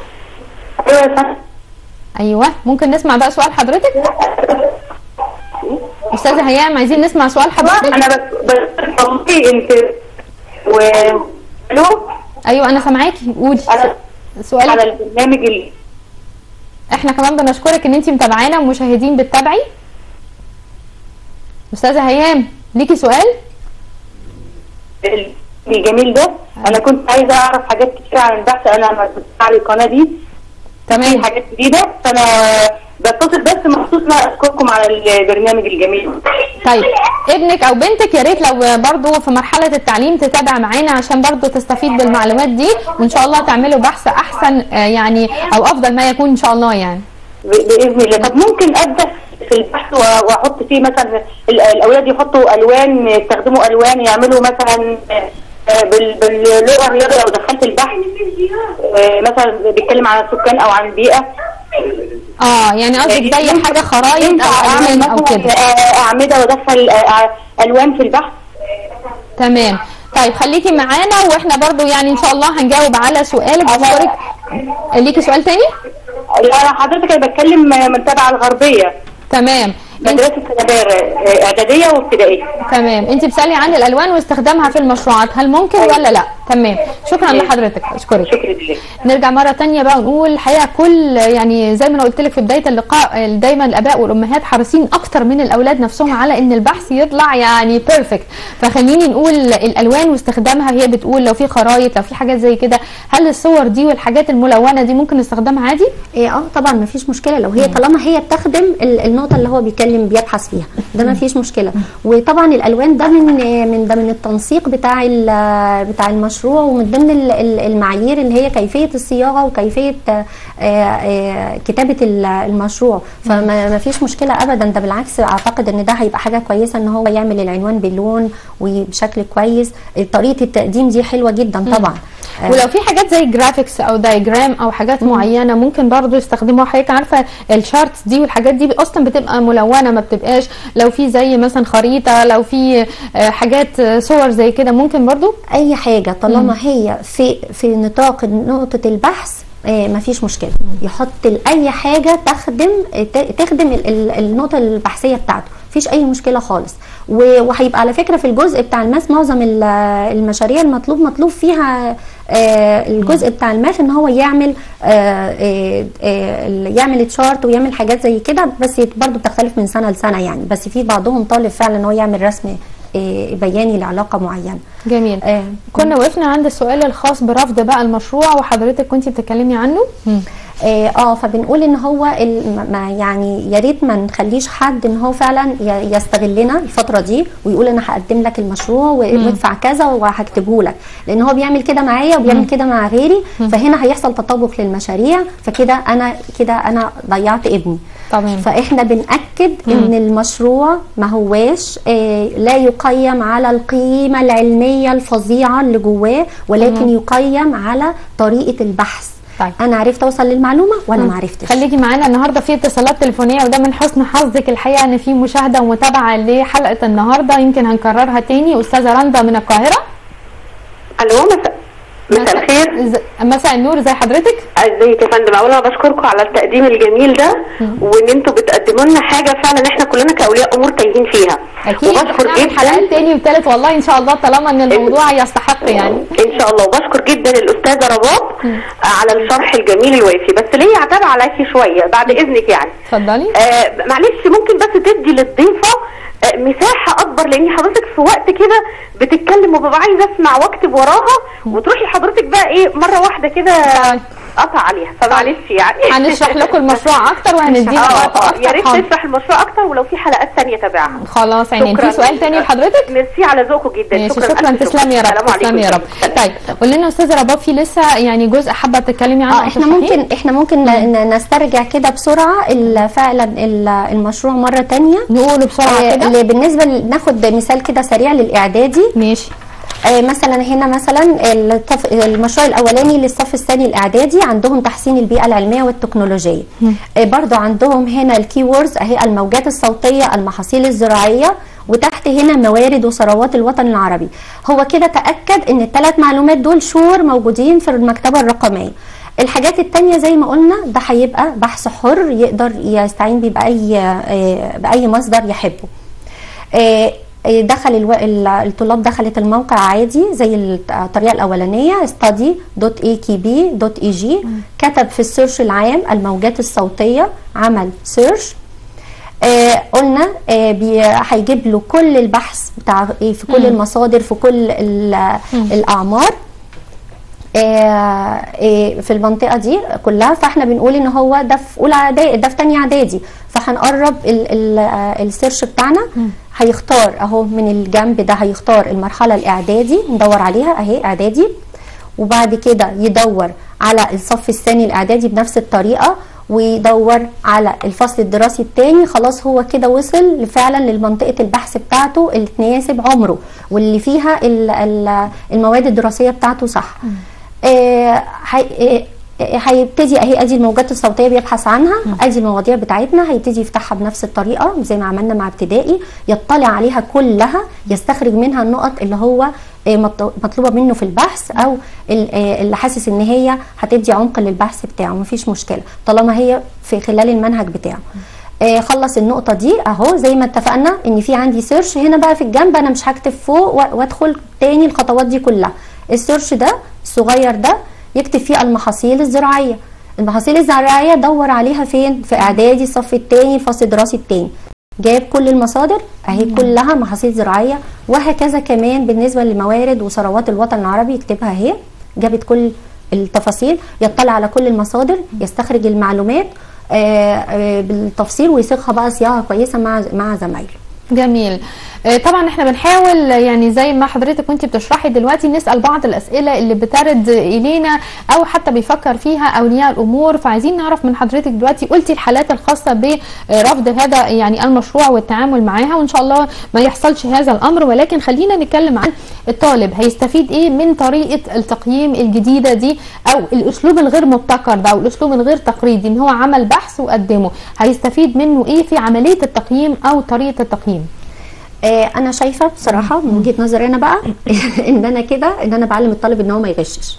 أيوه. ممكن نسمع بقى سؤال حضرتك؟ أستاذة هيام عايزين نسمع سؤال حضرتك؟ أنا بس والله أنت و ألو؟ أيوه أنا سامعاكي. قولي. على على سؤالك البرنامج اللي إحنا كمان بنشكرك إن أنت متابعانا ومشاهدين بتتابعي. أستاذة هيام ليكي سؤال؟ الجميل ده. أنا كنت عايزة أعرف حاجات كتير عن البحث. أنا بتاع القناة دي. تمام. حاجات جديدة. فأنا بتصل بس مخصوص بقى أشكركم على البرنامج الجميل. طيب ابنك أو بنتك يا ريت لو برضو في مرحلة التعليم تتابع معانا عشان برضو تستفيد بالمعلومات دي وإن شاء الله تعملوا بحث أحسن آه، يعني أو أفضل ما يكون إن شاء الله يعني. بإذن الله. طب ممكن أبدأ في البحث وأحط فيه مثلا ال- الأولاد يحطوا ألوان يستخدموا ألوان يعملوا مثلا باللغة الرياضية لو دخلت البحث آه، مثلا بيتكلم عن السكان أو عن البيئه آه يعني قصدك زي حاجة خرايط أو ألوان أو كده؟ آه، أعمدة وأدخل آه، ألوان في البحث. تمام. طيب خليكي معانا وإحنا برضو يعني إن شاء الله هنجاوب على سؤالك بشكرك ليكي سؤال تاني؟ لا حضرتك أنا بتكلم من تبع الغربية. تمام. مدرسة سنابير آه، إعدادية وابتدائية. تمام. انت بتسألي عن الألوان واستخدامها في المشروعات هل ممكن ولا لا؟ تمام. شكرا لحضرتك. أشكرك. شكرا نرجع مرة تانية بقى ونقول الحقيقة كل يعني زي ما أنا قلت لك في بداية اللقاء دايما الآباء والأمهات حريصين أكتر من الأولاد نفسهم على إن البحث يطلع يعني بيرفكت فخليني نقول الألوان واستخدامها هي بتقول لو في خرايط لو في حاجات زي كده هل الصور دي والحاجات الملونة دي ممكن نستخدمها عادي؟ إيه آه طبعا ما فيش مشكلة. لو هي طالما هي بتخدم ال- النقطة اللي هو بيتكلم بيبحث فيها. ده ما فيش مشكلة. وطبعا الألوان ده من من ده من التنسيق بتاع ال- بتاع المشروع. ومن ضمن ال- ال- المعايير اللي هي كيفية الصياغة وكيفية آه، آه، كتابة ال- المشروع. فما ما فيش مشكلة ابدا. ده بالعكس أعتقد إن ده هيبقى حاجة كويسة إن هو يعمل العنوان بلون وبشكل كويس. طريقة التقديم دي حلوة جدا طبعا. ولو في حاجات زي graphics أو diagram أو حاجات معينة ممكن برضو يستخدموها. حضرتك عارفة ال charts دي والحاجات دي أصلا بتبقى ملونة ما بتبقاش. لو في زي مثلا خريطة لو في آه، حاجات آه، صور زي كده ممكن برضو. أي حاجة طالما هي في في نطاق نقطة البحث آه مفيش مشكلة. يحط أي حاجة تخدم تخدم ال- ال- النقطة البحثية بتاعته. مفيش أي مشكلة خالص. وهيبقى على فكرة في الجزء بتاع ال math معظم ال- المشاريع المطلوب مطلوب فيها آه الجزء بتاع ال math إن هو يعمل آه آه يعمل chart ويعمل حاجات زي كده بس برضو بتختلف من سنة لسنة يعني. بس في بعضهم طالب فعلا إن هو يعمل رسم بياني لعلاقة معينة. جميل. آه. كنا وقفنا عند السؤال الخاص برفض بقى المشروع وحضرتك كنت بتتكلمي عنه. آه آه، فبنقول إن هو ما يعني يا ريت ما نخليش حد إن هو فعلا يستغلنا الفترة دي ويقول أنا هقدم لك المشروع وادفع كذا وهكتبه لك. لأن هو بيعمل كده معايا وبيعمل كده مع غيري فهنا هيحصل تطابق للمشاريع فكده أنا كده أنا ضيعت ابني. تمام. فإحنا بنأكد إن المشروع ما هواش آه لا يقيم على القيمة العلمية الفظيعة اللي جواه ولكن يقيم على طريقة البحث. طيب. أنا عرفت أوصل للمعلومة ولا ما عرفتش. خليكي معانا. النهارده في اتصالات تليفونية وده من حسن حظك الحقيقة إن في مشاهدة ومتابعة لحلقة النهارده يمكن هنكررها تاني. أستاذة رندا من القاهرة. ألو مساء مساء الخير. مساء النور زي حضرتك؟ ازيك يا فندم؟ أولا بشكركم على التقديم الجميل ده وإن أنتوا بتقدموا لنا حاجة فعلا إحنا كلنا كأولياء أمور تايهين فيها. أكيد. وبشكر هنعمل حلقات جدا تاني وتالت والله إن شاء الله طالما إن الموضوع يستحق يعني. إن شاء الله. وبشكر جدا الأستاذة رباب على الشرح الجميل الوافي. بس ليه عتاب عليكي شوية؟ بعد إذنك يعني. اتفضلي. آه معلش ممكن بس تدي للضيفة مساحة أكبر لأن حضرتك في وقت كده بتتكلم وببقى عايزة أسمع وأكتب وراها وتروحي حضرتك بقى إيه مرة واحدة كده قطع عليها فمعلش يعني. هنشرح لكم المشروع أكتر وهنديها آه وقت آه أكتر. يا ريت. تشرح المشروع أكتر ولو في حلقات ثانية تابعها. خلاص عينين في سؤال تاني لحضرتك؟ ميرسي على ذوقكم جدا. ماشي شكرا. شكرا. ألف تسلمي يا رب. تسلمي يا رب. طيب قول لنا أستاذة رباب في لسه يعني جزء حابة تتكلمي عنه آه إحنا؟ ممكن إحنا ممكن نسترجع كده بسرعة فعلا ال- المشروع مرة تانية. نقوله بسرعة آه، كده؟ اللي بالنسبة ناخد مثال كده سريع للإعدادي. ماشي. آه، مثلا هنا مثلا. المشروع الأولاني للصف الثاني الإعدادي عندهم تحسين البيئة العلمية والتكنولوجية. آه، برضو عندهم هنا ال key words اهي الموجات الصوتية المحاصيل الزراعية وتحت هنا موارد وثروات الوطن العربي. هو كده تأكد إن الثلاث معلومات دول شور موجودين في المكتبة الرقمية. الحاجات التانية زي ما قلنا ده هيبقى بحث حر يقدر يستعين بيه بأي آه، بأي مصدر يحبه. آه، آه، دخل ألو... ال- الطلاب دخلت الموقع عادي زي الطريقة الأولانية study.akb.eg كتب في السيرش العام الموجات الصوتية عمل search. آه قلنا آه بي- هيجيب له كل البحث بتاع إيه في كل المصادر في كل ال- الأعمار. آه، آه، في المنطقة دي كلها. فإحنا بنقول إن هو ده في أولى إعدادي ده في تانية إعدادي. فهنقرب ال- ال- ال search بتاعنا. هيختار أهو من الجنب ده هيختار المرحلة الإعدادي ندور عليها أهي إعدادي. وبعد كده يدور على الصف الثاني الإعدادي بنفس الطريقة ويدور على الفصل الدراسي الثاني خلاص هو كده وصل فعلا لمنطقة البحث بتاعته اللي تناسب عمره واللي فيها ال- ال- المواد الدراسية بتاعته صح. آه، هيبتدي اهي أدي الموجات الصوتية بيبحث عنها أدي المواضيع بتاعتنا هيبتدي يفتحها بنفس الطريقة زي ما عملنا مع ابتدائي يطلع عليها كلها يستخرج منها النقط اللي هو آه، مط- مطلوبة منه في البحث أو آه، اللي حاسس إن هي هتدي عمق للبحث بتاعه مفيش مشكلة طالما هي في خلال المنهج بتاعه. آه، خلص النقطة دي أهو زي ما اتفقنا إن في عندي search هنا بقى في الجنب أنا مش هكتب فوق وأدخل تاني الخطوات دي كلها. ال search ده الصغير ده يكتب فيه المحاصيل الزراعية. المحاصيل الزراعية دور عليها فين؟ في إعدادي الصف التاني الفصل الدراسي التاني. جايب كل المصادر أهي كلها محاصيل زراعية وهكذا كمان بالنسبة لموارد وثروات الوطن العربي يكتبها اهي جابت كل التفاصيل يطلع على كل المصادر يستخرج المعلومات آه، آه، بالتفصيل ويصيغها بقى صياغة كويسة مع مع زمايله. جميل. آه، طبعا إحنا بنحاول يعني زي ما حضرتك كنت بتشرحي دلوقتي نسأل بعض الأسئلة اللي بترد إلينا أو حتى بيفكر فيها أولياء الأمور. فعايزين نعرف من حضرتك دلوقتي قلتي الحالات الخاصة برفض هذا يعني المشروع والتعامل معاها وإن شاء الله ما يحصلش هذا الأمر. ولكن خلينا نتكلم عن الطالب. هيستفيد إيه من طريقة التقييم الجديدة دي أو الأسلوب الغير مبتكر ده أو الأسلوب الغير تقليدي إن هو عمل بحث وقدمه؟ هيستفيد منه إيه في عملية التقييم أو طريقة التقييم؟ آه، أنا شايفة بصراحة من وجهة نظري أنا بقى [laughs] إن أنا كده إن أنا بعلم الطالب إن هو ما يغشش.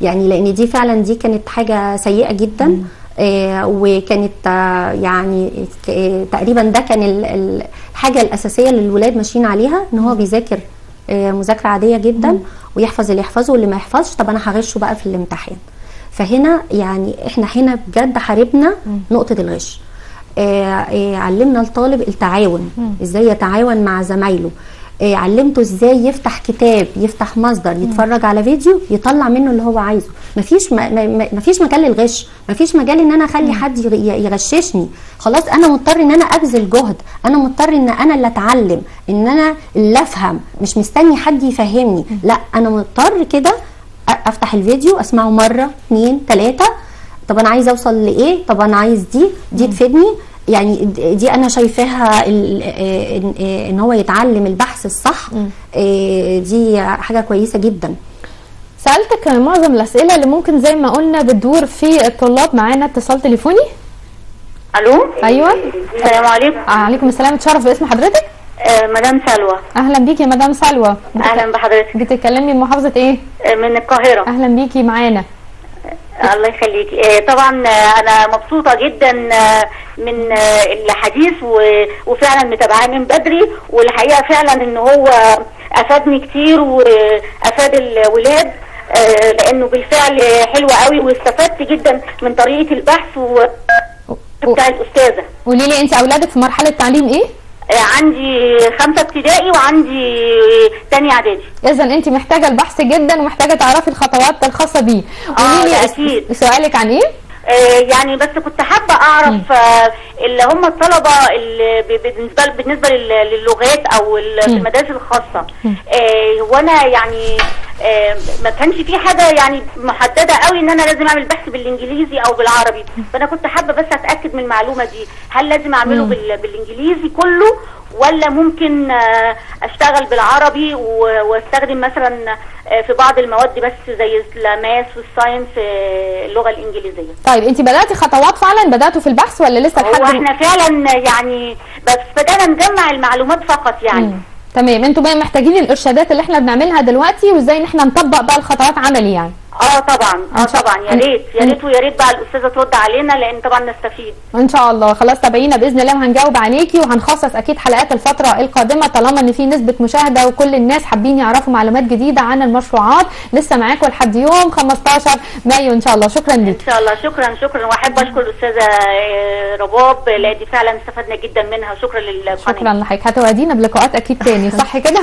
يعني لأن دي فعلا دي كانت حاجة سيئة جدا. آه وكانت آه يعني آه تقريبا ده كان ال- ال- الحاجة الأساسية اللي الولاد ماشيين عليها إن هو بيذاكر آه مذاكرة عادية جدا ويحفظ اللي يحفظه واللي ما يحفظش طب أنا هغشه بقى في الامتحان. فهنا يعني إحنا هنا بجد حاربنا نقطة الغش. آه، آه، علمنا الطالب التعاون. إزاي يتعاون مع زمايله. آه، علمته إزاي يفتح كتاب يفتح مصدر يتفرج على فيديو يطلع منه اللي هو عايزه. مفيش مفيش مجال للغش. مفيش مجال ان أنا اخلي حد يغششني. خلاص أنا مضطر ان أنا ابذل جهد. أنا مضطر ان أنا اللي اتعلم ان أنا اللي افهم. مش مستني حد يفهمني. لا أنا مضطر كده افتح الفيديو اسمعه مرة اتنين تلاتة طب أنا عايزة أوصل لإيه؟ طب أنا عايز دي دي تفيدني؟ يعني دي أنا شايفاها ال- ان إن هو يتعلم البحث الصح. آه، دي حاجة كويسة جدا. سألتك معظم الأسئلة اللي ممكن زي ما قلنا بتدور في الطلاب معانا اتصال تليفوني. ألو؟ أيوة. السلام عليكم. آه، عليكم السلام. اتشرف باسم حضرتك؟ آه مدام سلوى. أهلا بيكي يا مدام سلوى. بتك- أهلا بحضرتك. بتتكلمي من محافظة إيه؟ آه من القاهرة. أهلا بيكي معانا. الله يخليكي آه، طبعا آه، أنا مبسوطة جدا آه، من الحديث وفعلا متابعاه من بدري والحقيقة فعلا إن هو أفادني كتير وأفاد الولاد لأنه بالفعل حلو قوي واستفدت جدا من طريقة البحث و- بتاع الأستاذة قولي لي أنت أولادك في مرحلة تعليم إيه؟ آه، عندي خمسة ابتدائي وعندي تاني إعدادي إذا أنت محتاجة البحث جدا ومحتاجة تعرفي الخطوات الخاصة بيه قولي لي أكيد. سؤالك عن إيه؟ آه، يعني بس كنت حابة أعرف آه، اللي هم الطلبة اللي ب- بالنسبة بالنسبة لل- للغات مم. المدارس الخاصة. آه، وأنا يعني ما كانش في حاجة يعني محددة قوي إن أنا لازم أعمل بحث بالإنجليزي أو بالعربي. فأنا كنت حابة بس أتأكد من المعلومة دي. هل لازم أعمله مم. بال- بالإنجليزي كله ولا ممكن آه، أشتغل بالعربي وأستخدم مثلا آه، في بعض المواد بس زي ال math وال science آه، اللغة الإنجليزية. طيب أنت بدأتي خطوات فعلا؟ بدأتوا في البحث ولا لسه هو لحد إحنا فعلا يعني بس بدأنا نجمع المعلومات فقط يعني. مم. تمام. أنتوا بقى محتاجين الإرشادات اللي إحنا بنعملها دلوقتي وإزاي إن إحنا نطبق بقى الخطوات عملي يعني. آه طبعا آه طبعا. يا ريت يا ريت ويا ريت بقى الأستاذة ترد علينا لأن طبعا نستفيد. إن شاء الله. خلاص تابعينا بإذن الله وهنجاوب عليكي وهنخصص أكيد حلقات الفترة القادمة طالما إن في نسبة مشاهدة وكل الناس حابين يعرفوا معلومات جديدة عن المشروعات. لسه معاكم لحد يوم 15 مايو إن شاء الله. شكرا إن ليك شاء الله. شكرا شكرا. وأحب أشكر الأستاذة آه، رباب لأن دي فعلا استفدنا جدا منها. شكرا للقناة. شكرا لحضرتك. هتوعدينا بلقاءات أكيد تاني صح كده؟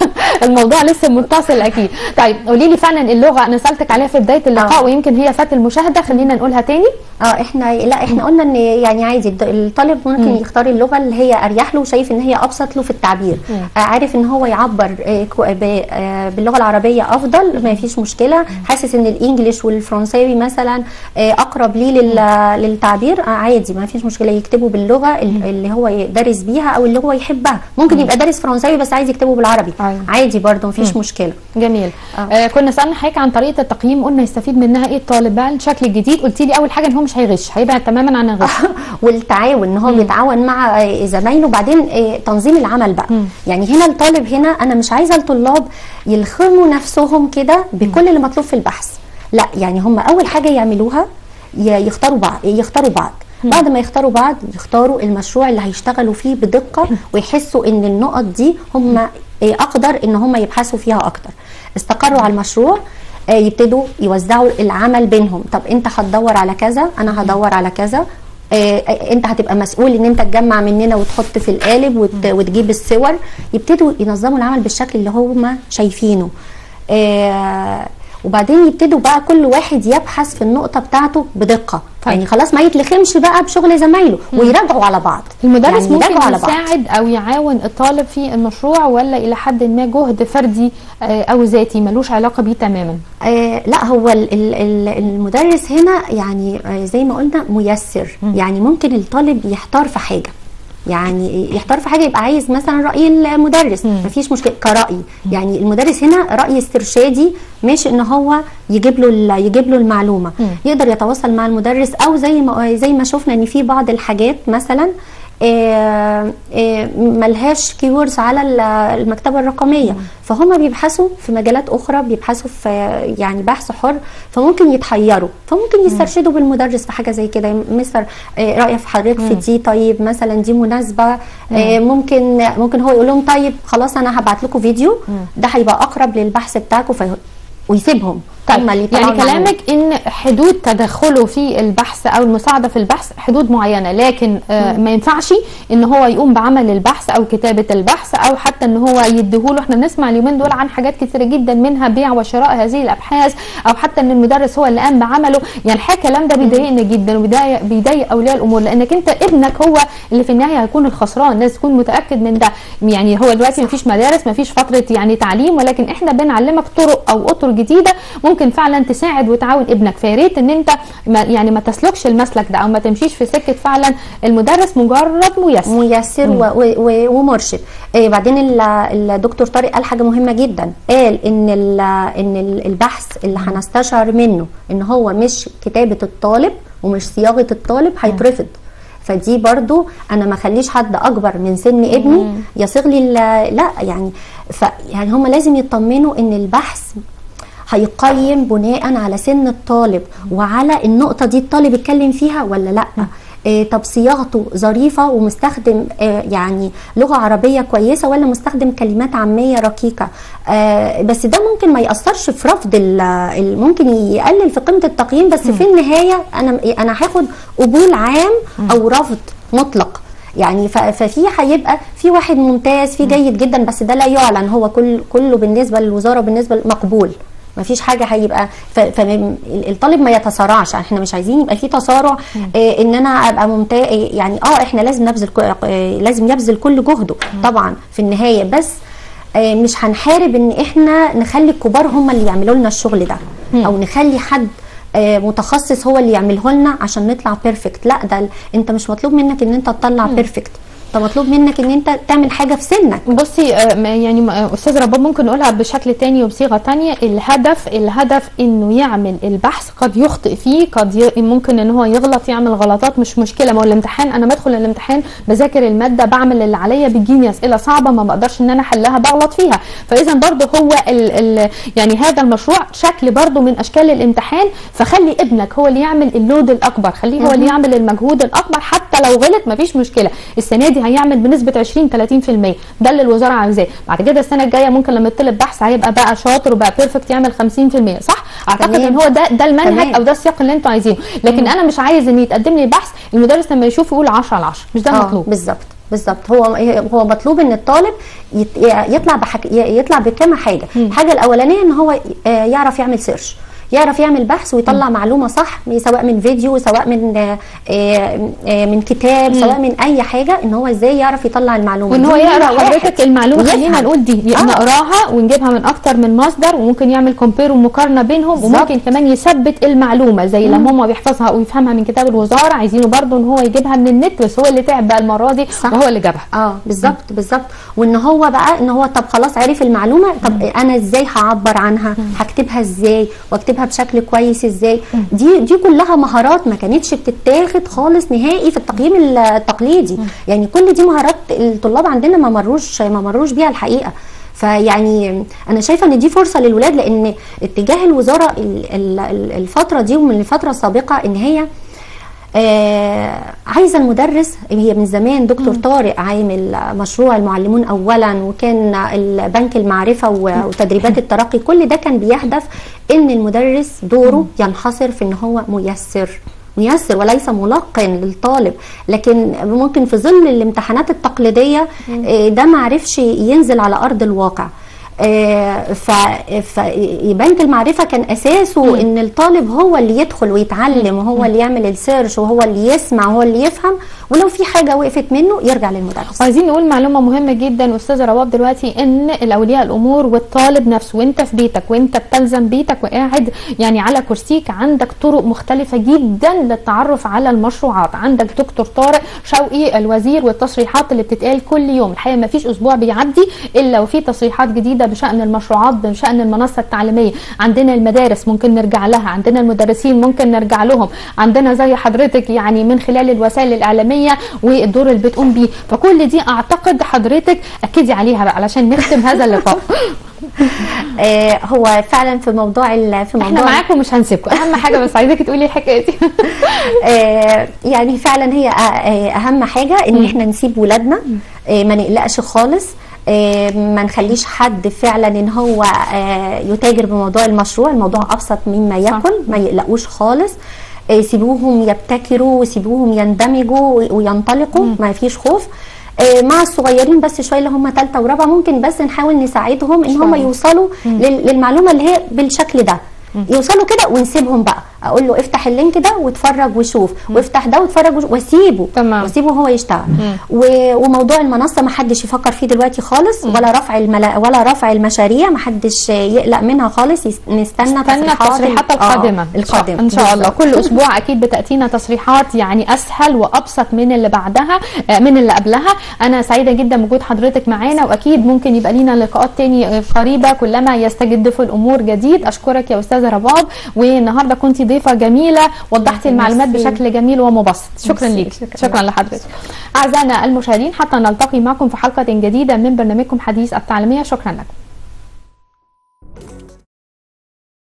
[laughs] الموضوع لسه متصل أكيد. طيب قولي لي فعلا اللغة. أنا سألتك عليها في بداية اللقاء آه. ويمكن هي فات المشاهدة خلينا نقولها تاني. آه إحنا لا إحنا قلنا إن يعني عادي الطالب ممكن مم. يختار اللغة اللي هي أريح له وشايف إن هي أبسط له في التعبير. مم. آه عارف إن هو يعبر آه آه باللغة العربية أفضل ما فيش مشكلة. حاسس إن الإنجليش والفرنساوي مثلا آه أقرب ليه لل- للتعبير آه عادي ما فيش مشكلة يكتبه باللغة ال- اللي هو دارس بيها أو اللي هو يحبها. ممكن يبقى دارس فرنساوي بس عايز يكتبه بالعربي. أيوة. عادي برضه ما فيش مشكلة. جميل. آه. آه كنا سألنا حضرتك عن طريقة التقييم قلنا يستفيد منها إيه الطالب بقى؟ الشكل الجديد. قلت لي أول حاجة إن هو مش هيغش هيبعد تماما عن الغش. [laughs] والتعاون إن هو بيتعاون مع آه، زمايله. وبعدين آه، تنظيم العمل بقى. مم. يعني هنا الطالب هنا أنا مش عايزة الطلاب يلخموا نفسهم كده بكل اللي مطلوب في البحث. لا يعني هم أول حاجة يعملوها يختاروا بعض يختاروا بعض. بعد ما يختاروا بعض يختاروا المشروع اللي هيشتغلوا فيه بدقة ويحسوا إن النقط دي هم آه، أقدر إن هم يبحثوا فيها أكتر. استقروا على المشروع. يبتدوا يوزعوا العمل بينهم. طب انت هتدور على كذا أنا هدور على كذا. آه، انت هتبقى مسؤول ان انت تجمع مننا وتحط في القالب وت- وتجيب الصور. يبتدوا ينظموا العمل بالشكل اللي هم شايفينه. آه، وبعدين يبتدوا بقى كل واحد يبحث في النقطة بتاعته بدقة. طيب. يعني خلاص ما يتلخمش بقى بشغل زمايله ويراجعوا على بعض. المدرس يعني ممكن على بعض. يساعد أو يعاون الطالب في المشروع ولا إلى حد ما جهد فردي آه، أو ذاتي ملوش علاقة بيه تماما؟ آه لا هو ال- ال- ال- المدرس هنا يعني آه زي ما قلنا ميسر. يعني ممكن الطالب يحتار في حاجة. يعني يحتار في حاجة يبقى عايز مثلا رأي المدرس. مفيش مشكلة كرأي. يعني المدرس هنا رأي استرشادي مش إن هو يجيب له يجيب له المعلومة. يقدر يتواصل مع المدرس أو زي ما زي ما شفنا إن في بعض الحاجات مثلا آه، ملهاش كيوردز على ال- المكتبة الرقمية. فهم بيبحثوا في مجالات أخرى بيبحثوا في يعني بحث حر فممكن يتحيروا. فممكن يسترشدوا بالمدرس في حاجة زي كده. مستر آه، رأيك في حضرتك في دي؟ طيب مثلا دي مناسبة؟ آه، ممكن ممكن هو يقول لهم طيب خلاص أنا هبعت لكم فيديو. ده هيبقى أقرب للبحث بتاعكم ويسيبهم طيب هم اللي يعني. كلامك إن حدود تدخله في البحث أو المساعدة في البحث حدود معينة لكن آه ما ينفعش إن هو يقوم بعمل البحث أو كتابة البحث أو حتى إن هو يديهوله. إحنا بنسمع اليومين دول عن حاجات كثيره جدا منها بيع وشراء هذه الأبحاث أو حتى إن المدرس هو اللي قام بعمله. يعني الحقيقة الكلام ده بيضايقني جدا وبيضايق بيضايق أولياء الأمور لأنك أنت ابنك هو اللي في النهاية هيكون الخسران. لازم تكون متأكد من ده. يعني هو دلوقتي ما فيش مدارس ما فيش فترة يعني تعليم ولكن إحنا بنعلمك طرق أو اطر جديدة ممكن فعلا تساعد وتعاون ابنك. فيا ريت إن أنت ما يعني ما تسلكش المسلك ده أو ما تمشيش في سكة فعلا المدرس مجرد ميسر. ميسر و و و ومرشد. آه بعدين ال- الدكتور طارق قال حاجة مهمة جدا. قال إن ال إن ال- البحث اللي هنستشعر منه إن هو مش كتابة الطالب ومش صياغة الطالب هيترفض. فدي برضو أنا ما أخليش حد أكبر من سن ابني يصيغ لي لا يعني ف يعني هم لازم يطمنوا إن البحث هيقيم بناء على سن الطالب وعلى النقطة دي الطالب اتكلم فيها ولا لأ؟ آه طب صياغته ظريفة ومستخدم آه يعني لغة عربية كويسة ولا مستخدم كلمات عامية ركيكة آه بس ده ممكن ما يأثرش في رفض ممكن يقلل في قيمة التقييم بس في النهاية أنا أنا هاخد قبول عام أو رفض مطلق. يعني ففي هيبقى في واحد ممتاز في جيد جدا بس ده لا يعلن هو كل كله بالنسبة للوزارة بالنسبة مقبول. ما فيش حاجة هيبقى فالطالب ما يتسارعش إحنا مش عايزين يبقى في تسارع آه إن أنا أبقى ممتاز يعني آه إحنا لازم نبذل آه لازم يبذل كل جهده طبعا في النهاية بس آه مش هنحارب إن إحنا نخلي الكبار هم اللي يعملوا لنا الشغل ده أو نخلي حد آه، متخصص هو اللي يعمله لنا عشان نطلع perfect لا ده أنت مش مطلوب منك إن أنت تطلع بيرفكت انت مطلوب منك إن أنت تعمل حاجة في سنك. بصي آه، يعني ما- أستاذ رباب ممكن نقولها بشكل تاني وبصيغة تانية. الهدف الهدف إنه يعمل البحث قد يخطئ فيه قد ي... ممكن إن هو يغلط يعمل غلطات مش مشكلة. ما هو الامتحان أنا بدخل الامتحان بذاكر المادة بعمل اللي عليا بتجيني أسئلة صعبة ما بقدرش إن أنا أحلها بغلط فيها. فإذا برضه هو ال... ال... يعني هذا المشروع شكل برضه من أشكال الامتحان. فخلي ابنك هو اللي يعمل ال load الأكبر. خليه هو اللي يعمل المجهود الأكبر. حتى لو غلط مفيش مشكلة. السنة دي هيعمل بنسبة 20 30% ده اللي الوزارة عايزاه بعد كده السنة الجاية ممكن لما يطلب بحث هيبقى بقى شاطر وبقى perfect يعمل 50% صح؟ أعتقد تمام. إن هو ده ده المنهج تمام. أو ده السياق اللي أنتوا عايزينه. لكن أنا مش عايز إن يتقدم لي بحث المدرس لما يشوف يقول 10 على 10 مش ده آه، المطلوب. بالظبط. بالظبط. هو هو مطلوب إن الطالب يطلع بحك... يطلع بكام حاجة. الحاجة الأولانية إن هو آه، يعرف يعمل search يعرف يعمل بحث ويطلع معلومة صح سواء من فيديو سواء من آه، آه، آه، من كتاب سواء من أي حاجة إن هو إزاي يعرف يطلع المعلومة وإن هو يقرأ. حضرتك المعلومة. خلينا نقول دي آه. نقراها ونجيبها من أكتر من مصدر وممكن يعمل compare ومقارنة بينهم بالظبط. وممكن كمان يثبت المعلومة زي لما هو بيحفظها أو يفهمها من كتاب الوزارة عايزينه برضه إن هو يجيبها من النت بس هو اللي تعب بقى المرة دي صح. وهو اللي جابها آه بالظبط بالظبط وإن هو بقى إن هو طب خلاص عرف المعلومة طب أنا إزاي هعبر عنها هكتبها إزاي واكتبها بشكل كويس إزاي؟ دي دي كلها مهارات ما كانتش بتتاخد خالص نهائي في التقييم التقليدي. يعني كل دي مهارات الطلاب عندنا ما مروش ما مروش بيها الحقيقة. فيعني أنا شايفة إن دي فرصة للولاد لأن اتجاه الوزارة ال- ال- ال- الفترة دي ومن الفترة السابقة إن هي آه عايزه المدرس هي من زمان دكتور طارق عامل مشروع المعلمون اولا وكان البنك المعرفة وتدريبات الترقي كل ده كان بيهدف إن المدرس دوره ينحصر في إن هو ميسر. ميسر وليس ملقن للطالب. لكن ممكن في ظل الامتحانات التقليدية آه، ده معرفش ينزل على أرض الواقع. آه، فبنك المعرفة كان أساسه إن الطالب هو اللي يدخل ويتعلم وهو اللي يعمل السيرش وهو اللي يسمع وهو اللي يفهم ولو في حاجة وقفت منه يرجع للمدرس. وعايزين نقول معلومة مهمة جدا أستاذة رواب دلوقتي إن الأولياء الأمور والطالب نفسه وأنت في بيتك وأنت بتلزم بيتك وقاعد يعني على كرسيك عندك طرق مختلفة جدا للتعرف على المشروعات. عندك دكتور طارق شوقي الوزير والتصريحات اللي بتتقال كل يوم. الحقيقة ما فيش أسبوع بيعدي إلا وفي تصريحات جديدة بشأن المشروعات بشأن المنصة التعليمية. عندنا المدارس ممكن نرجع لها عندنا المدرسين ممكن نرجع لهم. عندنا زي حضرتك يعني من خلال الوسائل الإعلامية والدور اللي بتقوم بيه فكل دي أعتقد حضرتك أكدي عليها بقى علشان نختم هذا اللقاء. [laughs] آه هو فعلا في موضوع ال- في إحنا موضوع معاكم مش هنسيبكم. أهم حاجة بس عايزاكي تقولي الحكاية دي. [laughs] آه، يعني فعلا هي آه، أهم حاجة إن إحنا نسيب ولادنا. ما نقلقش خالص. ما نخليش حد فعلا إن هو يتاجر بموضوع المشروع. الموضوع أبسط مما يكن. ما يقلقوش خالص. سيبوهم يبتكروا وسيبوهم يندمجوا وينطلقوا. ما فيش خوف. آه، مع الصغيرين بس شوية اللي هم ثالثه ورابعة ممكن بس نحاول نساعدهم إن هم يوصلوا لل- للمعلومة اللي هي بالشكل ده. يوصلوا كده ونسيبهم بقى. أقول له افتح ال link ده واتفرج وشوف. وافتح ده واتفرج وشوف. واسيبه. تمام. واسيبه هو يشتغل. و- وموضوع المنصة ما حدش يفكر فيه دلوقتي خالص ولا رفع الملا ولا رفع المشاريع. ما حدش يقلق منها خالص. يس- نستنى التصريحات ال- القادمة. آه القادمة. إن شاء الله. كل أسبوع أكيد بتأتينا تصريحات يعني أسهل وأبسط من اللي بعدها آه، من اللي قبلها. أنا سعيدة جدا بوجود حضرتك معانا. وأكيد ممكن يبقى لينا لقاءات تاني آه، قريبة كلما يستجد في الأمور جديد. أشكرك يا أستاذة رباب والنهارده كنت ضيفة جميلة وضحتي المعلومات. بشكل جميل ومبسط شكرا. ليك. شكرا لحضرتك أعزائنا المشاهدين حتى نلتقي معكم في حلقة جديدة من برنامجكم حديث التعليمية شكرا لكم